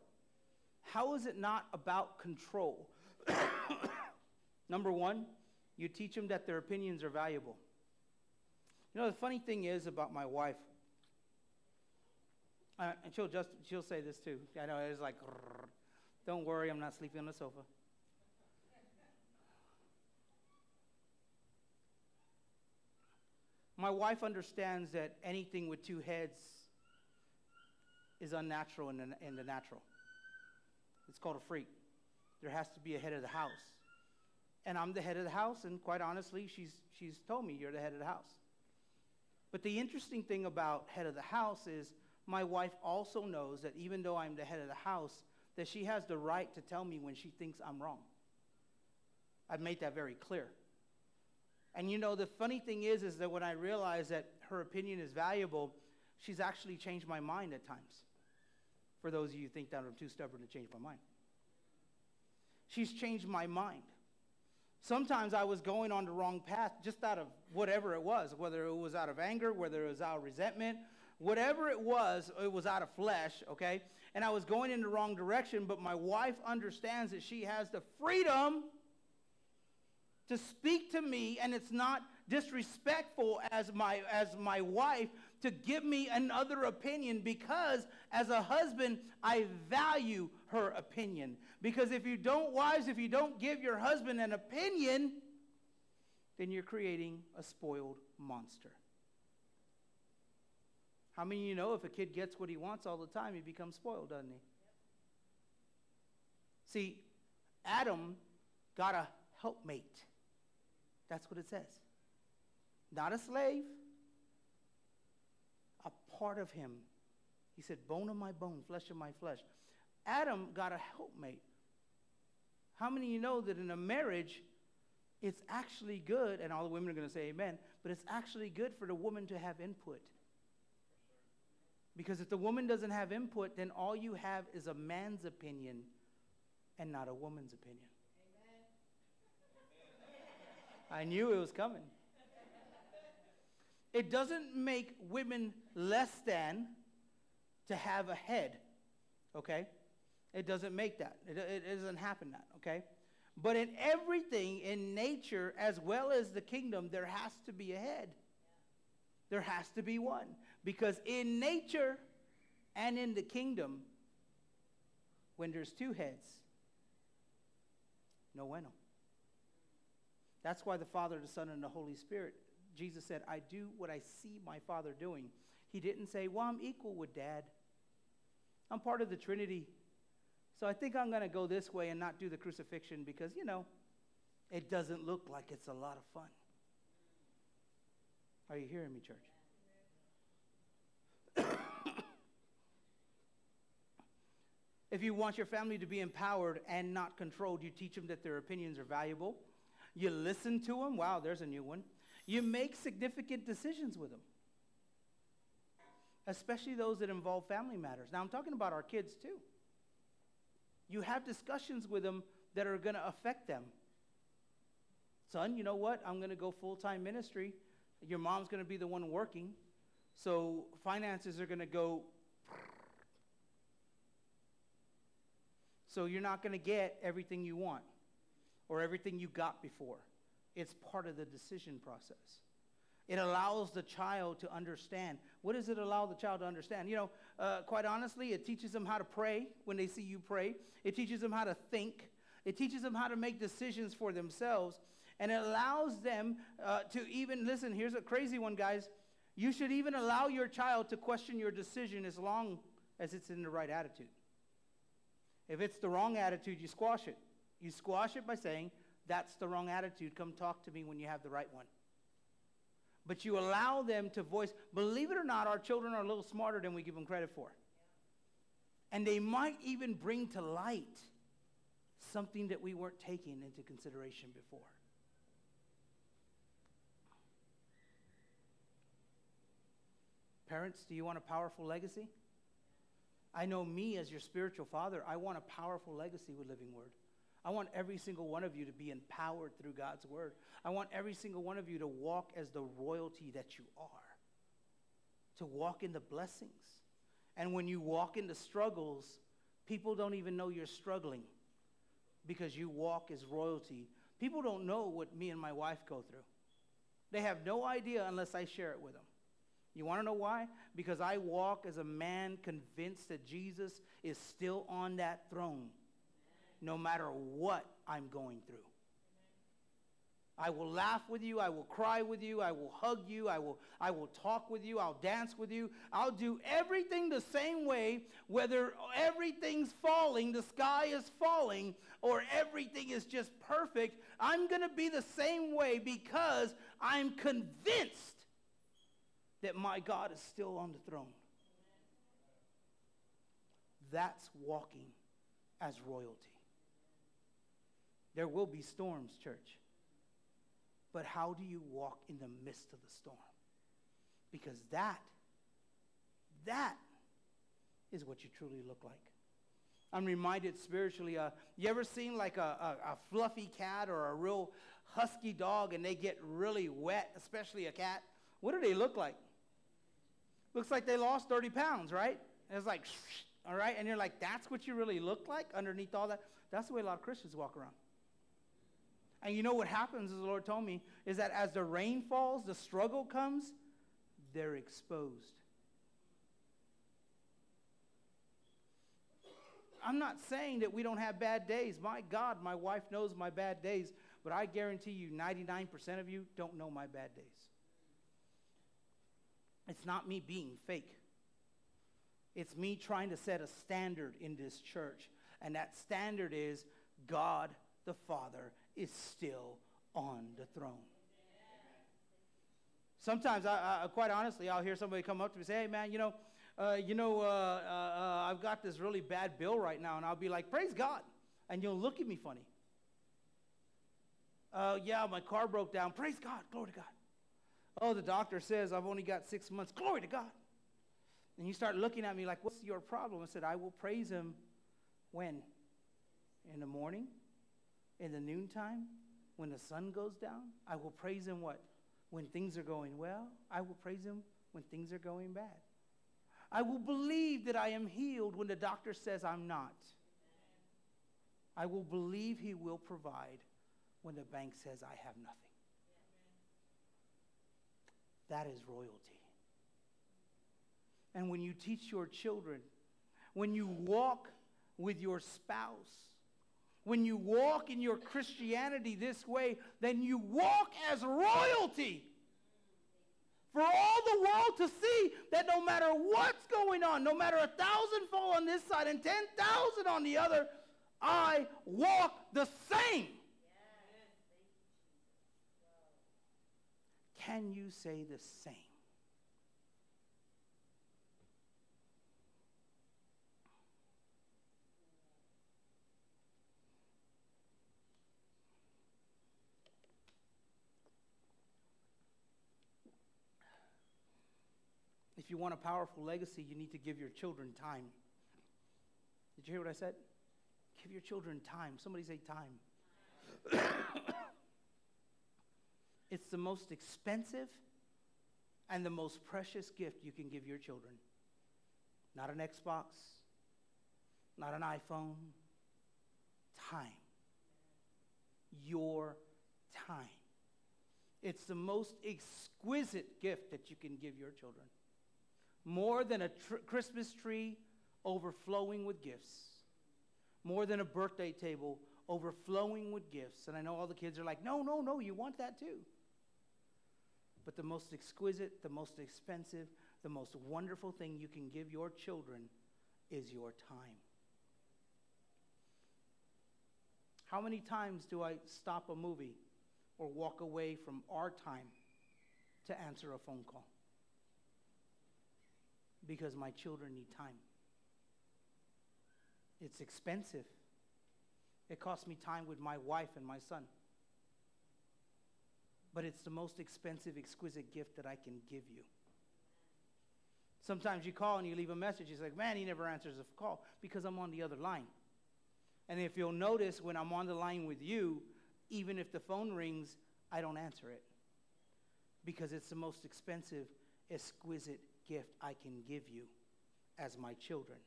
How is it not about control? Number one, you teach them that their opinions are valuable. You know, the funny thing is about my wife, uh, and she'll just she'll say this too. I know it's like, don't worry, I'm not sleeping on the sofa. My wife understands that anything with two heads is unnatural in the, in the natural. It's called a freak. There has to be a head of the house. And I'm the head of the house, and quite honestly, she's, she's told me, You're the head of the house. But the interesting thing about head of the house is my wife also knows that even though I'm the head of the house, that she has the right to tell me when she thinks I'm wrong. I've made that very clear. And you know, the funny thing is, is that when I realize that her opinion is valuable, she's actually changed my mind at times. For those of you who think that I'm too stubborn to change my mind. She's changed my mind. Sometimes I was going on the wrong path just out of whatever it was, whether it was out of anger, whether it was out of resentment, whatever it was, it was out of flesh, okay? And I was going in the wrong direction, but my wife understands that she has the freedom to speak to me, and it's not disrespectful as my, as my wife to give me another opinion because as a husband, I value her opinion. Because if you don't, wives, if you don't give your husband an opinion, then you're creating a spoiled monster. How many of you know if a kid gets what he wants all the time, he becomes spoiled, doesn't he? See, Adam got a helpmate. That's what it says. Not a slave, a part of him. He said, bone of my bone, flesh of my flesh. Adam got a helpmate. How many of you know that in a marriage, it's actually good, and all the women are going to say amen, but it's actually good for the woman to have input. Because if the woman doesn't have input, then all you have is a man's opinion and not a woman's opinion. I knew it was coming. It doesn't make women less than to have a head, okay? It doesn't make that. It, it, doesn't happen that, okay? But in everything, in nature as well as the kingdom, there has to be a head. There has to be one. Because in nature and in the kingdom, when there's two heads, no bueno. That's why the Father, the Son, and the Holy Spirit, Jesus said, I do what I see my Father doing. He didn't say, Well, I'm equal with Dad. I'm part of the Trinity. So I think I'm going to go this way and not do the crucifixion because, you know, it doesn't look like it's a lot of fun. Are you hearing me, church? if you want your family to be empowered and not controlled, you teach them that their opinions are valuable. You listen to them. Wow, there's a new one. You make significant decisions with them, especially those that involve family matters. Now, I'm talking about our kids too. You have discussions with them that are going to affect them. Son, you know what? I'm going to go full time ministry. Your mom's going to be the one working. So finances are going to go. So you're not going to get everything you want or everything you got before. It's part of the decision process. It allows the child to understand. What does it allow the child to understand? You know, uh, quite honestly, it teaches them how to pray when they see you pray. It teaches them how to think. It teaches them how to make decisions for themselves. And it allows them uh, to even, listen, here's a crazy one, guys. You should even allow your child to question your decision as long as it's in the right attitude. If it's the wrong attitude, you squash it. You squash it by saying, That's the wrong attitude. Come talk to me when you have the right one. But you allow them to voice. Believe it or not, our children are a little smarter than we give them credit for. And they might even bring to light something that we weren't taking into consideration before. Parents, do you want a powerful legacy? I know me as your spiritual father, I want a powerful legacy with Living Word. I want every single one of you to be empowered through God's Word. I want every single one of you to walk as the royalty that you are, to walk in the blessings. And when you walk in the struggles, people don't even know you're struggling because you walk as royalty. People don't know what me and my wife go through. They have no idea unless I share it with them. You want to know why? Because I walk as a man convinced that Jesus is still on that throne no matter what I'm going through. I will laugh with you. I will cry with you. I will hug you. I will, I will talk with you. I'll dance with you. I'll do everything the same way, whether everything's falling, the sky is falling, or everything is just perfect. I'm going to be the same way because I'm convinced that my God is still on the throne. That's walking as royalty. There will be storms, church. But how do you walk in the midst of the storm? Because that, that is what you truly look like. I'm reminded spiritually, uh, you ever seen like a, a, a fluffy cat or a real husky dog and they get really wet, especially a cat? What do they look like? Looks like they lost 30 pounds, right? And it's like, all right? And you're like, that's what you really look like underneath all that? That's the way a lot of Christians walk around. And you know what happens, as the Lord told me, is that as the rain falls, the struggle comes, they're exposed. I'm not saying that we don't have bad days. My God, my wife knows my bad days, but I guarantee you 99% of you don't know my bad days. It's not me being fake. It's me trying to set a standard in this church. And that standard is God the Father is still on the throne. Sometimes, I, I, quite honestly, I'll hear somebody come up to me and say, hey, man, you know, uh, you know, uh, uh, I've got this really bad bill right now. And I'll be like, praise God. And you'll look at me funny. Uh, yeah, my car broke down. Praise God. Glory to God. Oh, the doctor says I've only got six months. Glory to God. And you start looking at me like, what's your problem? I said, I will praise him when? In the morning? In the noontime, when the sun goes down. I will praise him what? When things are going well. I will praise him when things are going bad. I will believe that I am healed when the doctor says I'm not. I will believe he will provide when the bank says I have nothing. That is royalty. And when you teach your children, when you walk with your spouse, when you walk in your Christianity this way, then you walk as royalty. For all the world to see that no matter what's going on, no matter a thousand fall on this side and 10,000 on the other, I walk the same. Can you say the same? If you want a powerful legacy, you need to give your children time. Did you hear what I said? Give your children time. Somebody say time. it's the most expensive and the most precious gift you can give your children. Not an Xbox, not an iPhone. Time. Your time. It's the most exquisite gift that you can give your children more than a tr- Christmas tree overflowing with gifts, more than a birthday table overflowing with gifts. And I know all the kids are like, no, no, no, you want that too. But the most exquisite, the most expensive, the most wonderful thing you can give your children is your time. How many times do I stop a movie or walk away from our time to answer a phone call? Because my children need time. It's expensive. It costs me time with my wife and my son. But it's the most expensive, exquisite gift that I can give you. Sometimes you call and you leave a message. He's like, man, he never answers a call because I'm on the other line. And if you'll notice, when I'm on the line with you, even if the phone rings, I don't answer it because it's the most expensive, exquisite gift I can give you as my children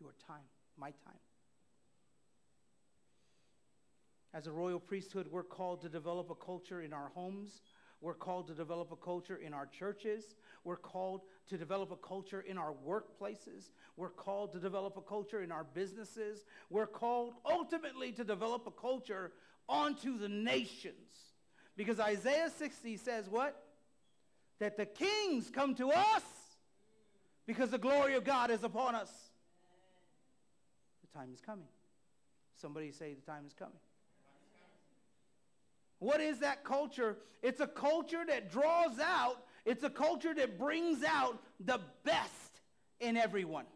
your time, my time. As a royal priesthood, we're called to develop a culture in our homes. We're called to develop a culture in our churches. We're called to develop a culture in our workplaces. We're called to develop a culture in our businesses. We're called ultimately to develop a culture onto the nations. Because Isaiah 60 says what? That the kings come to us because the glory of God is upon us. The time is coming. Somebody say the time is coming. What is that culture? It's a culture that draws out, it's a culture that brings out the best in everyone.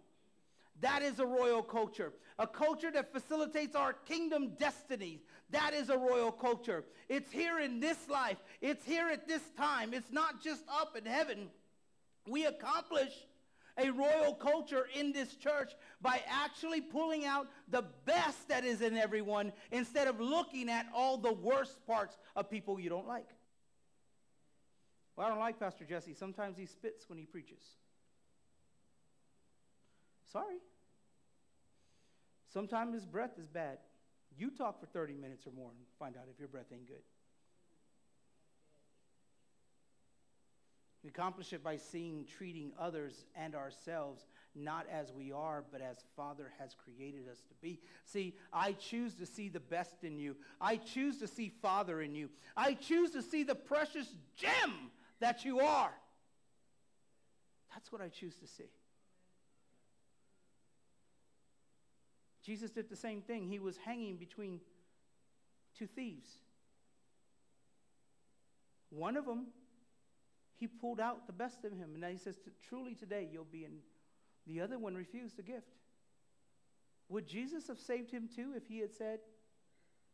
That is a royal culture. A culture that facilitates our kingdom destiny. That is a royal culture. It's here in this life. It's here at this time. It's not just up in heaven. We accomplish a royal culture in this church by actually pulling out the best that is in everyone instead of looking at all the worst parts of people you don't like. Well, I don't like Pastor Jesse. Sometimes he spits when he preaches. Sorry. Sometimes his breath is bad. You talk for 30 minutes or more and find out if your breath ain't good. We accomplish it by seeing, treating others and ourselves not as we are, but as Father has created us to be. See, I choose to see the best in you. I choose to see Father in you. I choose to see the precious gem that you are. That's what I choose to see. Jesus did the same thing. He was hanging between two thieves. One of them he pulled out the best of him. And then he says, Truly today you'll be in. The other one refused the gift. Would Jesus have saved him too if he had said,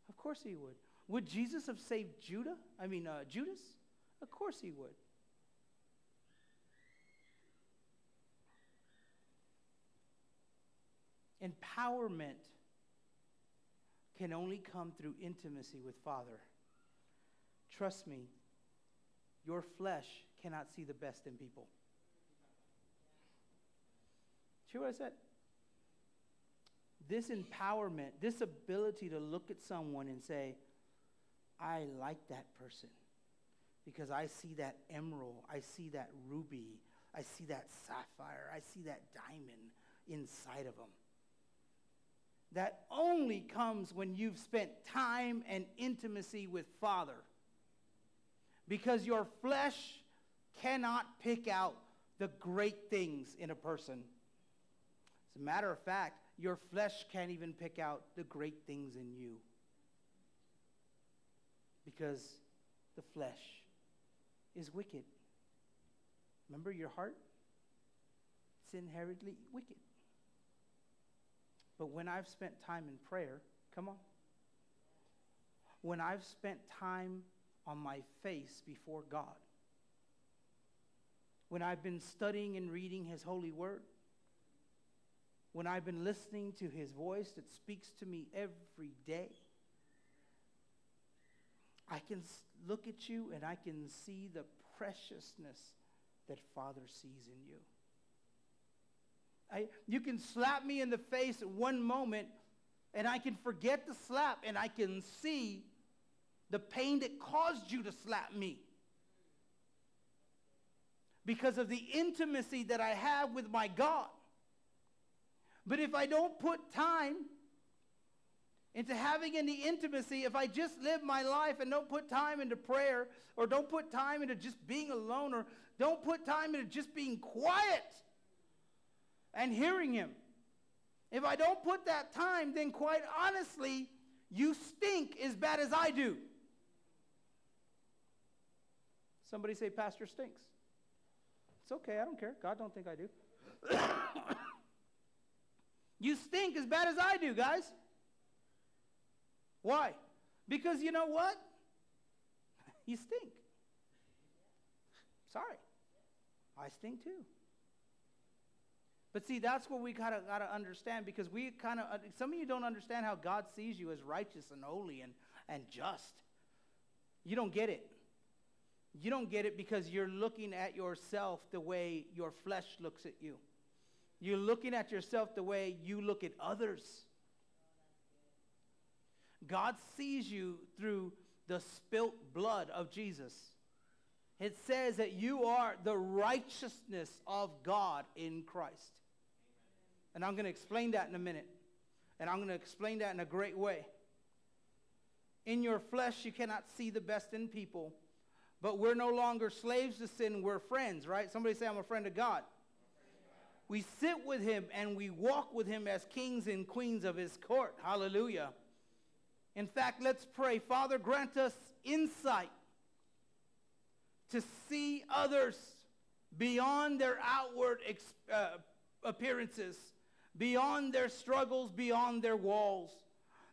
Of course he would. Would Jesus have saved Judah? I mean, uh, Judas? Of course he would. Empowerment can only come through intimacy with Father. Trust me, your flesh cannot see the best in people. See what I said? This empowerment, this ability to look at someone and say, I like that person because I see that emerald, I see that ruby, I see that sapphire, I see that diamond inside of them. That only comes when you've spent time and intimacy with Father. Because your flesh cannot pick out the great things in a person. As a matter of fact, your flesh can't even pick out the great things in you. Because the flesh is wicked. Remember your heart? It's inherently wicked. But when I've spent time in prayer, come on. When I've spent time on my face before God, when I've been studying and reading His holy word, when I've been listening to His voice that speaks to me every day, I can look at you and I can see the preciousness that Father sees in you. I, you can slap me in the face at one moment and I can forget the slap and I can see the pain that caused you to slap me because of the intimacy that I have with my God. But if I don't put time into having any intimacy if I just live my life and don't put time into prayer or don't put time into just being alone or don't put time into just being quiet and hearing Him. If I don't put that time, then quite honestly, you stink as bad as I do. Somebody say, Pastor stinks. It's okay, I don't care. God don't think I do. you stink as bad as I do, guys. Why? Because you know what? You stink. Sorry. I stink too. But see, that's what we gotta gotta understand because we kind of uh, some of you don't understand how God sees you as righteous and holy and, and just. You don't get it. You don't get it because you're looking at yourself the way your flesh looks at you. You're looking at yourself the way you look at others. God sees you through the spilt blood of Jesus. It says that you are the righteousness of God in Christ. And I'm going to explain that in a minute. And I'm going to explain that in a great way. In your flesh, you cannot see the best in people, but we're no longer slaves to sin, we're friends, right? Somebody say, I'm a friend of God. We sit with him and we walk with him as kings and queens of his court. Hallelujah. In fact, let's pray. Father, grant us insight to see others beyond their outward uh, appearances, beyond their struggles, beyond their walls,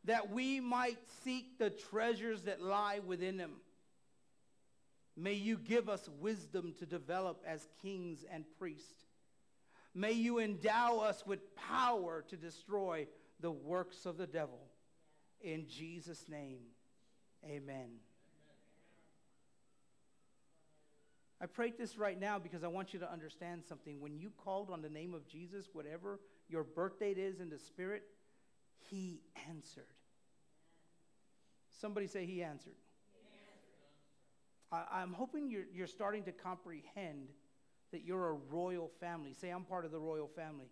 that we might seek the treasures that lie within them. May you give us wisdom to develop as kings and priests. May you endow us with power to destroy the works of the devil. In Jesus' name, amen. I prayed this right now because I want you to understand something. When you called on the name of Jesus, whatever your birth date is in the Spirit, He answered. Somebody say, He answered. I, am hoping you're, you're starting to comprehend that you're a royal family. Say, I'm part of the royal family.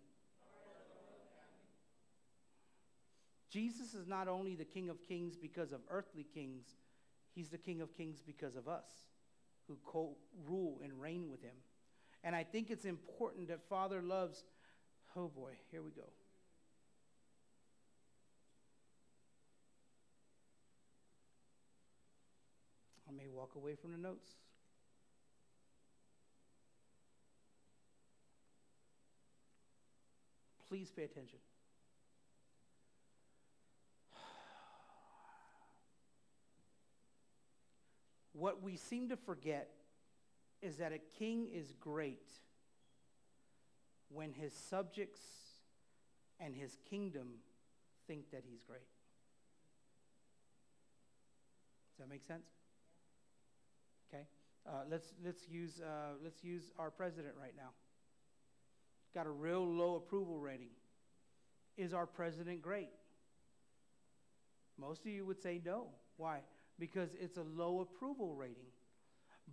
Jesus is not only the King of Kings because of earthly kings, he's the King of Kings because of us who co rule and reign with him. And I think it's important that Father loves, oh boy, here we go. I may walk away from the notes. Please pay attention. What we seem to forget is that a king is great when his subjects and his kingdom think that he's great. Does that make sense? Okay. Uh, let's let's use uh, let's use our president right now. Got a real low approval rating. Is our president great? Most of you would say no. Why? because it's a low approval rating.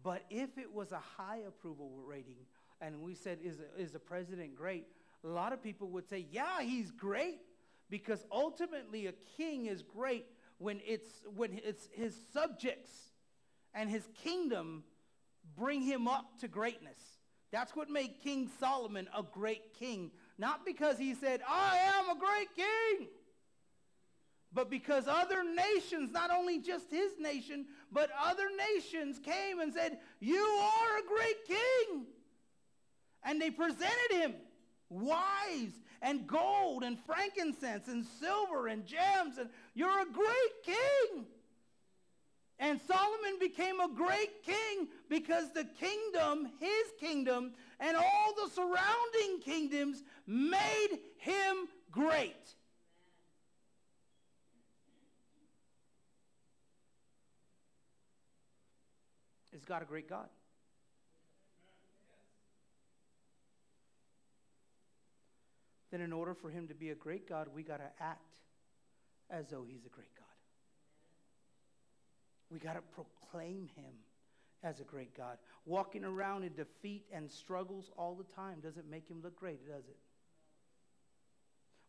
But if it was a high approval rating, and we said, is, is the president great? A lot of people would say, yeah, he's great, because ultimately a king is great when it's, when it's his subjects and his kingdom bring him up to greatness. That's what made King Solomon a great king. Not because he said, I am a great king but because other nations, not only just his nation, but other nations came and said, You are a great king. And they presented him wives and gold and frankincense and silver and gems, and you're a great king. And Solomon became a great king because the kingdom, his kingdom, and all the surrounding kingdoms made him great. Is God a great God? Then, in order for him to be a great God, we got to act as though he's a great God. We got to proclaim him as a great God. Walking around in defeat and struggles all the time doesn't make him look great, does it?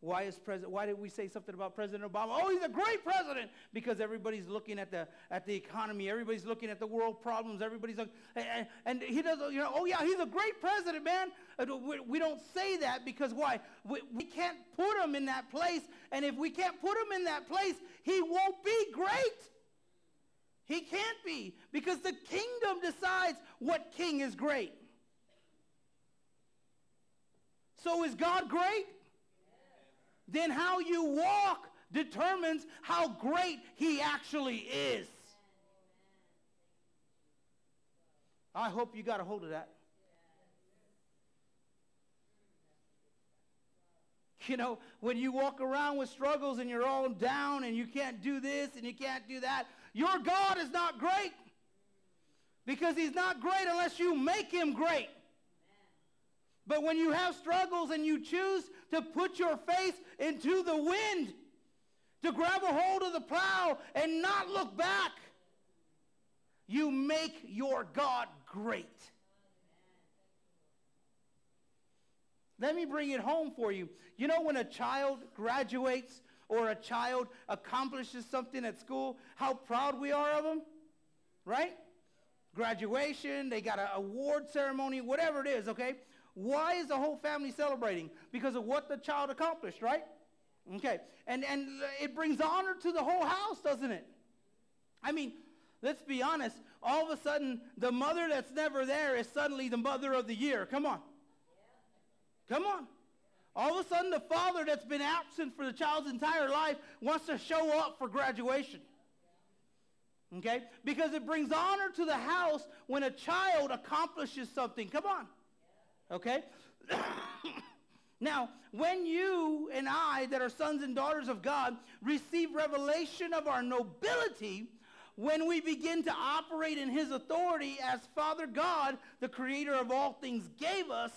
Why is president? Why did we say something about President Obama? Oh, he's a great president because everybody's looking at the at the economy. Everybody's looking at the world problems. Everybody's like, and, and he does. You know, oh yeah, he's a great president, man. Uh, we, we don't say that because why? We, we can't put him in that place, and if we can't put him in that place, he won't be great. He can't be because the kingdom decides what king is great. So is God great? Then how you walk determines how great he actually is. I hope you got a hold of that. You know, when you walk around with struggles and you're all down and you can't do this and you can't do that, your God is not great. Because he's not great unless you make him great. But when you have struggles and you choose to put your face into the wind, to grab a hold of the plow and not look back, you make your God great. Let me bring it home for you. You know, when a child graduates or a child accomplishes something at school, how proud we are of them, right? Graduation, they got an award ceremony, whatever it is, okay? Why is the whole family celebrating? Because of what the child accomplished, right? Okay. And, and it brings honor to the whole house, doesn't it? I mean, let's be honest. All of a sudden, the mother that's never there is suddenly the mother of the year. Come on. Come on. All of a sudden, the father that's been absent for the child's entire life wants to show up for graduation. Okay? Because it brings honor to the house when a child accomplishes something. Come on. Okay? now, when you and I, that are sons and daughters of God, receive revelation of our nobility, when we begin to operate in his authority as Father God, the creator of all things, gave us,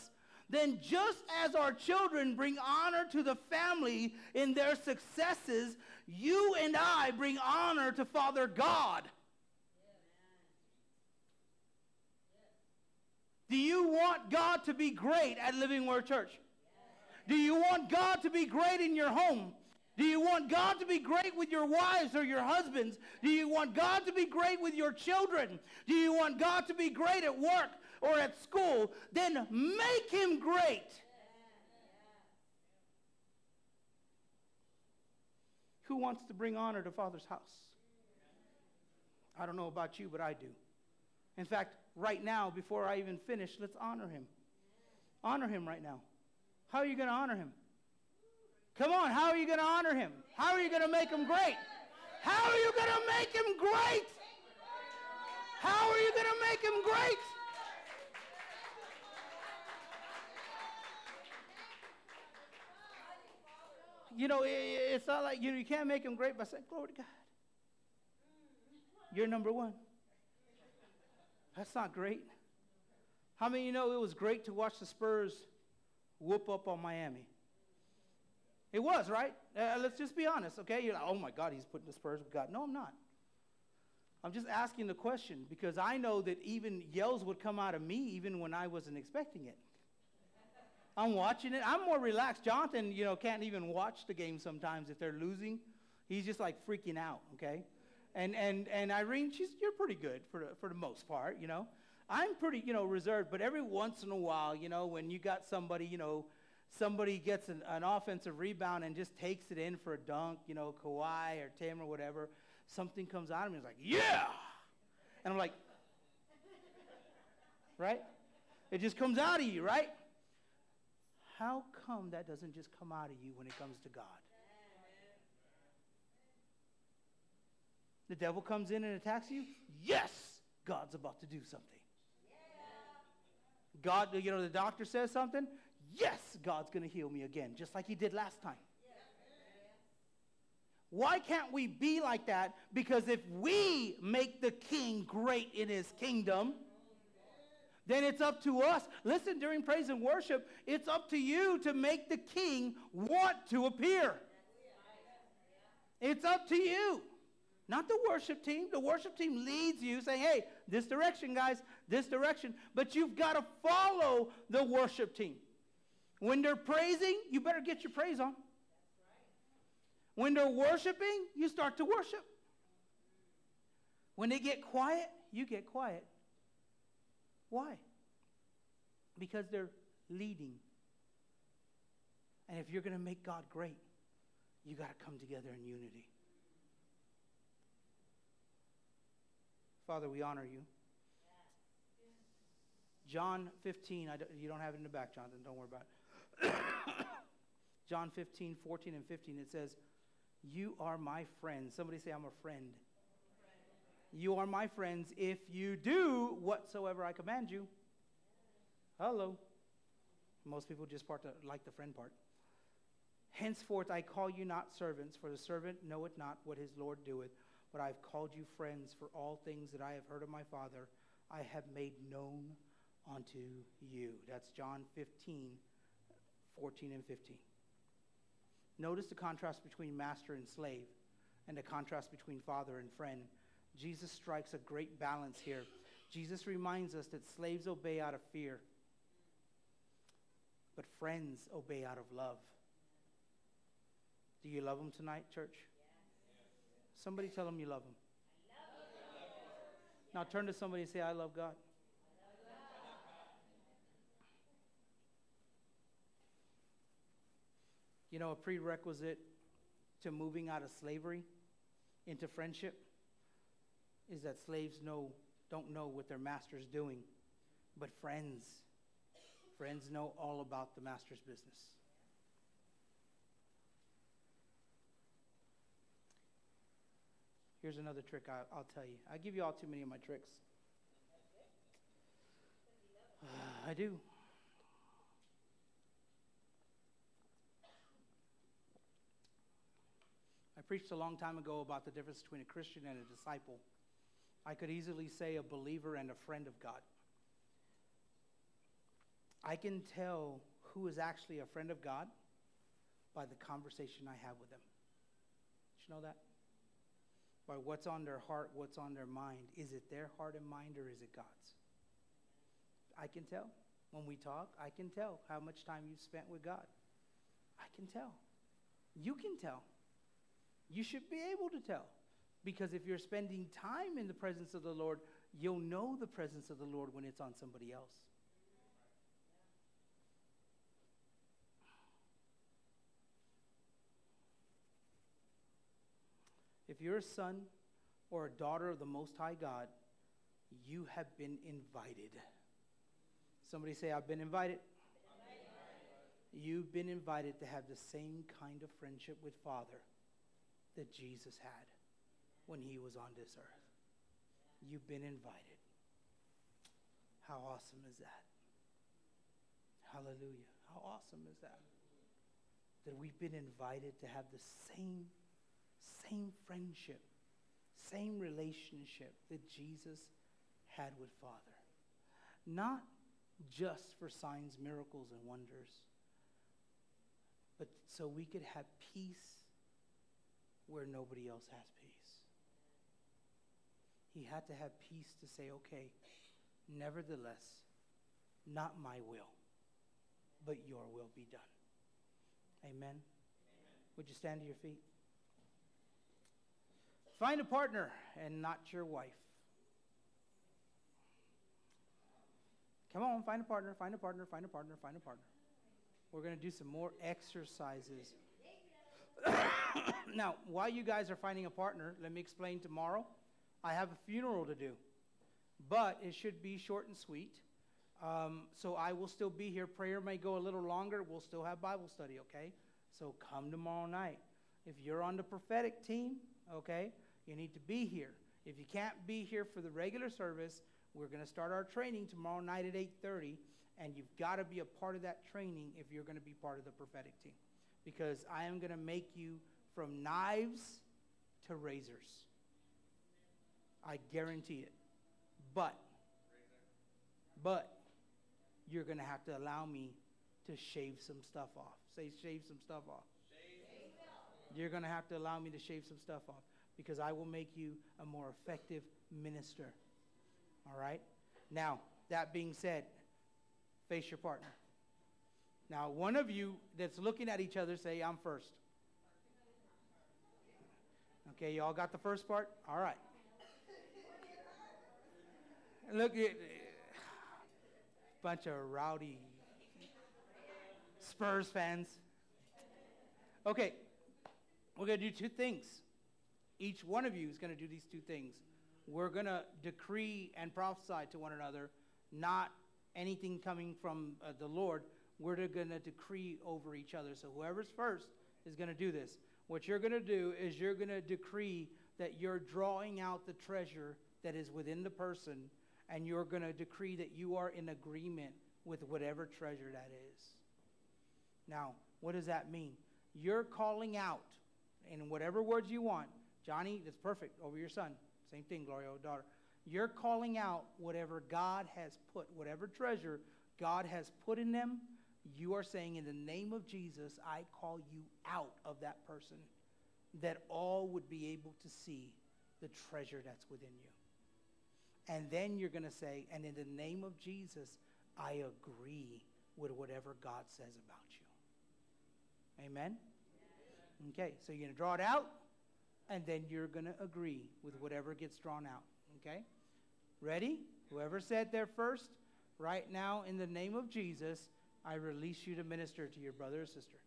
then just as our children bring honor to the family in their successes, you and I bring honor to Father God. Do you want God to be great at Living Word Church? Do you want God to be great in your home? Do you want God to be great with your wives or your husbands? Do you want God to be great with your children? Do you want God to be great at work or at school? Then make him great. Who wants to bring honor to Father's house? I don't know about you, but I do. In fact, right now, before I even finish, let's honor him. Honor him right now. How are you going to honor him? Come on, how are you going to honor him? How are you going to make him great? How are you going to make him great? How are you going to make him great? You know, it's not like you, know. you can't make him great by saying, Glory to God. You're number one. That's not great. How many you know it was great to watch the Spurs whoop up on Miami? It was, right? Uh, let's just be honest, okay? You're like, oh my God, he's putting the Spurs with God. No, I'm not. I'm just asking the question because I know that even yells would come out of me even when I wasn't expecting it. I'm watching it. I'm more relaxed. Jonathan, you know, can't even watch the game sometimes if they're losing. He's just like freaking out, okay? And, and, and Irene, she's, you're pretty good for the, for the most part, you know. I'm pretty, you know, reserved, but every once in a while, you know, when you got somebody, you know, somebody gets an, an offensive rebound and just takes it in for a dunk, you know, Kawhi or Tim or whatever, something comes out of me it's like, yeah! And I'm like, right? It just comes out of you, right? How come that doesn't just come out of you when it comes to God? The devil comes in and attacks you? Yes, God's about to do something. God, you know, the doctor says something? Yes, God's going to heal me again, just like he did last time. Why can't we be like that? Because if we make the king great in his kingdom, then it's up to us. Listen, during praise and worship, it's up to you to make the king want to appear. It's up to you. Not the worship team. The worship team leads you saying, hey, this direction, guys, this direction. But you've got to follow the worship team. When they're praising, you better get your praise on. When they're worshiping, you start to worship. When they get quiet, you get quiet. Why? Because they're leading. And if you're going to make God great, you got to come together in unity. Father, we honor you. John 15, I don't, you don't have it in the back, Jonathan, don't worry about it. John 15, 14, and 15, it says, You are my friends. Somebody say, I'm a friend. You are my friends if you do whatsoever I command you. Hello. Most people just part the, like the friend part. Henceforth I call you not servants, for the servant knoweth not what his Lord doeth, but I have called you friends, for all things that I have heard of my Father I have made known unto you. That's John 15, 14 and 15. Notice the contrast between master and slave and the contrast between father and friend. Jesus strikes a great balance here. Jesus reminds us that slaves obey out of fear, but friends obey out of love. Do you love them tonight, church? Somebody tell them you love them. Now turn to somebody and say, I love God. You know, a prerequisite to moving out of slavery into friendship is that slaves know don't know what their master's doing, but friends friends know all about the master's business. Here's another trick I, will tell you. I give you all too many of my tricks. I do. I preached a long time ago about the difference between a Christian and a disciple. I could easily say a believer and a friend of God. I can tell who is actually a friend of God by the conversation I have with them. Did you know that? By what's on their heart, what's on their mind. Is it their heart and mind or is it God's? I can tell. When we talk, I can tell how much time you've spent with God. I can tell. You can tell. You should be able to tell. Because if you're spending time in the presence of the Lord, you'll know the presence of the Lord when it's on somebody else. If you're a son or a daughter of the Most High God, you have been invited. Somebody say, I've been invited. You've been invited to have the same kind of friendship with Father that Jesus had when he was on this earth. You've been invited. How awesome is that? Hallelujah. How awesome is that? That we've been invited to have the same, same friendship, same relationship that Jesus had with Father. Not just for signs, miracles, and wonders, but so we could have peace where nobody else has peace. He had to have peace to say, okay, nevertheless, not my will, but your will be done. Amen? Amen. Would you stand to your feet? Find a partner and not your wife. Come on, find a partner, find a partner, find a partner, find a partner. We're going to do some more exercises. now, while you guys are finding a partner, let me explain tomorrow. I have a funeral to do, but it should be short and sweet. Um, so I will still be here. Prayer may go a little longer. We'll still have Bible study, okay? So come tomorrow night. If you're on the prophetic team, okay, you need to be here. If you can't be here for the regular service, we're going to start our training tomorrow night at 8:30, and you've got to be a part of that training if you're going to be part of the prophetic team because I am going to make you from knives to razors. I guarantee it. But, but, you're going to have to allow me to shave some stuff off. Say, shave some stuff off. You're going to have to allow me to shave some stuff off because I will make you a more effective minister. All right? Now, that being said, face your partner. Now, one of you that's looking at each other say, I'm first. Okay, y'all got the first part? All right. Look at a bunch of rowdy Spurs fans. Okay, we're going to do two things. Each one of you is going to do these two things. We're going to decree and prophesy to one another, not anything coming from uh, the Lord. We're going to decree over each other. So whoever's first is going to do this. What you're going to do is you're going to decree that you're drawing out the treasure that is within the person, and you're going to decree that you are in agreement with whatever treasure that is. Now, what does that mean? You're calling out in whatever words you want. Johnny, that's perfect over your son. Same thing, Gloria, oh, daughter. You're calling out whatever God has put, whatever treasure God has put in them. You are saying, in the name of Jesus, I call you out of that person, that all would be able to see the treasure that's within you. And then you're going to say, and in the name of Jesus, I agree with whatever God says about you. Amen? Okay, so you're going to draw it out, and then you're going to agree with whatever gets drawn out. Okay? Ready? Whoever said there first, right now, in the name of Jesus, I release you to minister to your brother or sister.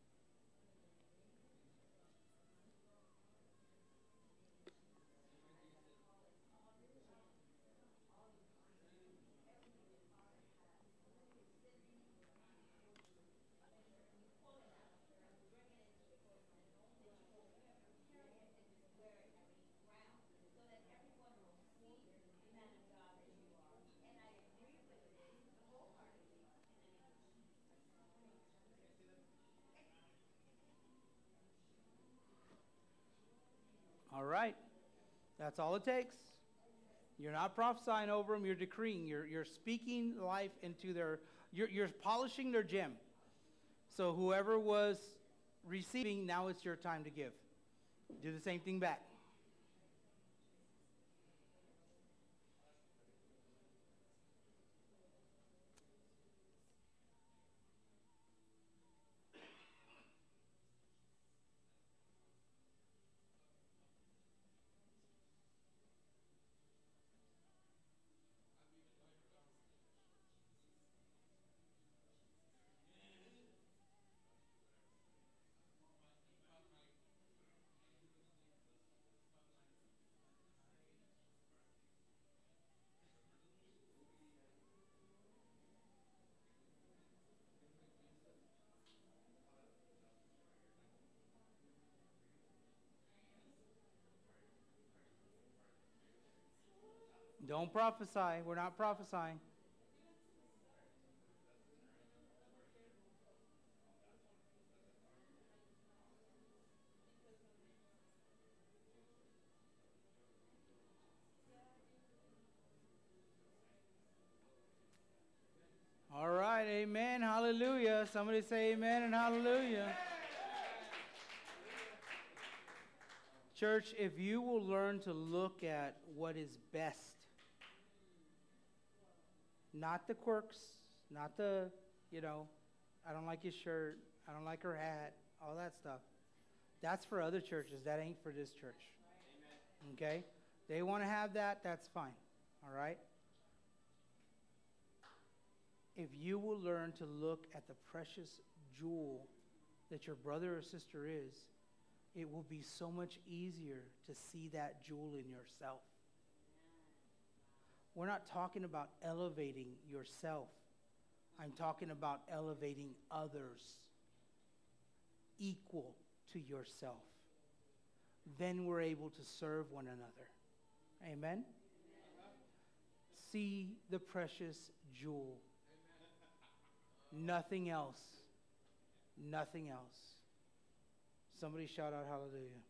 Right. That's all it takes. You're not prophesying over them, you're decreeing. You're, you're speaking life into their, you're, you're polishing their gem. So whoever was receiving, now it's your time to give. Do the same thing back. Don't prophesy. We're not prophesying. All right, amen, hallelujah. Somebody say amen and hallelujah. Church, if you will learn to look at what is best, not the quirks, not the, you know, I don't like his shirt, I don't like her hat, all that stuff. That's for other churches. That ain't for this church. Okay? They want to have that, that's fine. All right? If you will learn to look at the precious jewel that your brother or sister is, it will be so much easier to see that jewel in yourself. We're not talking about elevating yourself. I'm talking about elevating others equal to yourself. Then we're able to serve one another. Amen? See the precious jewel. Nothing else. Nothing else. Somebody shout out hallelujah.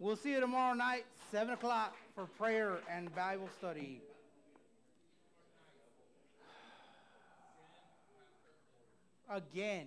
We'll see you tomorrow night, 7 o'clock, for prayer and Bible study. Again.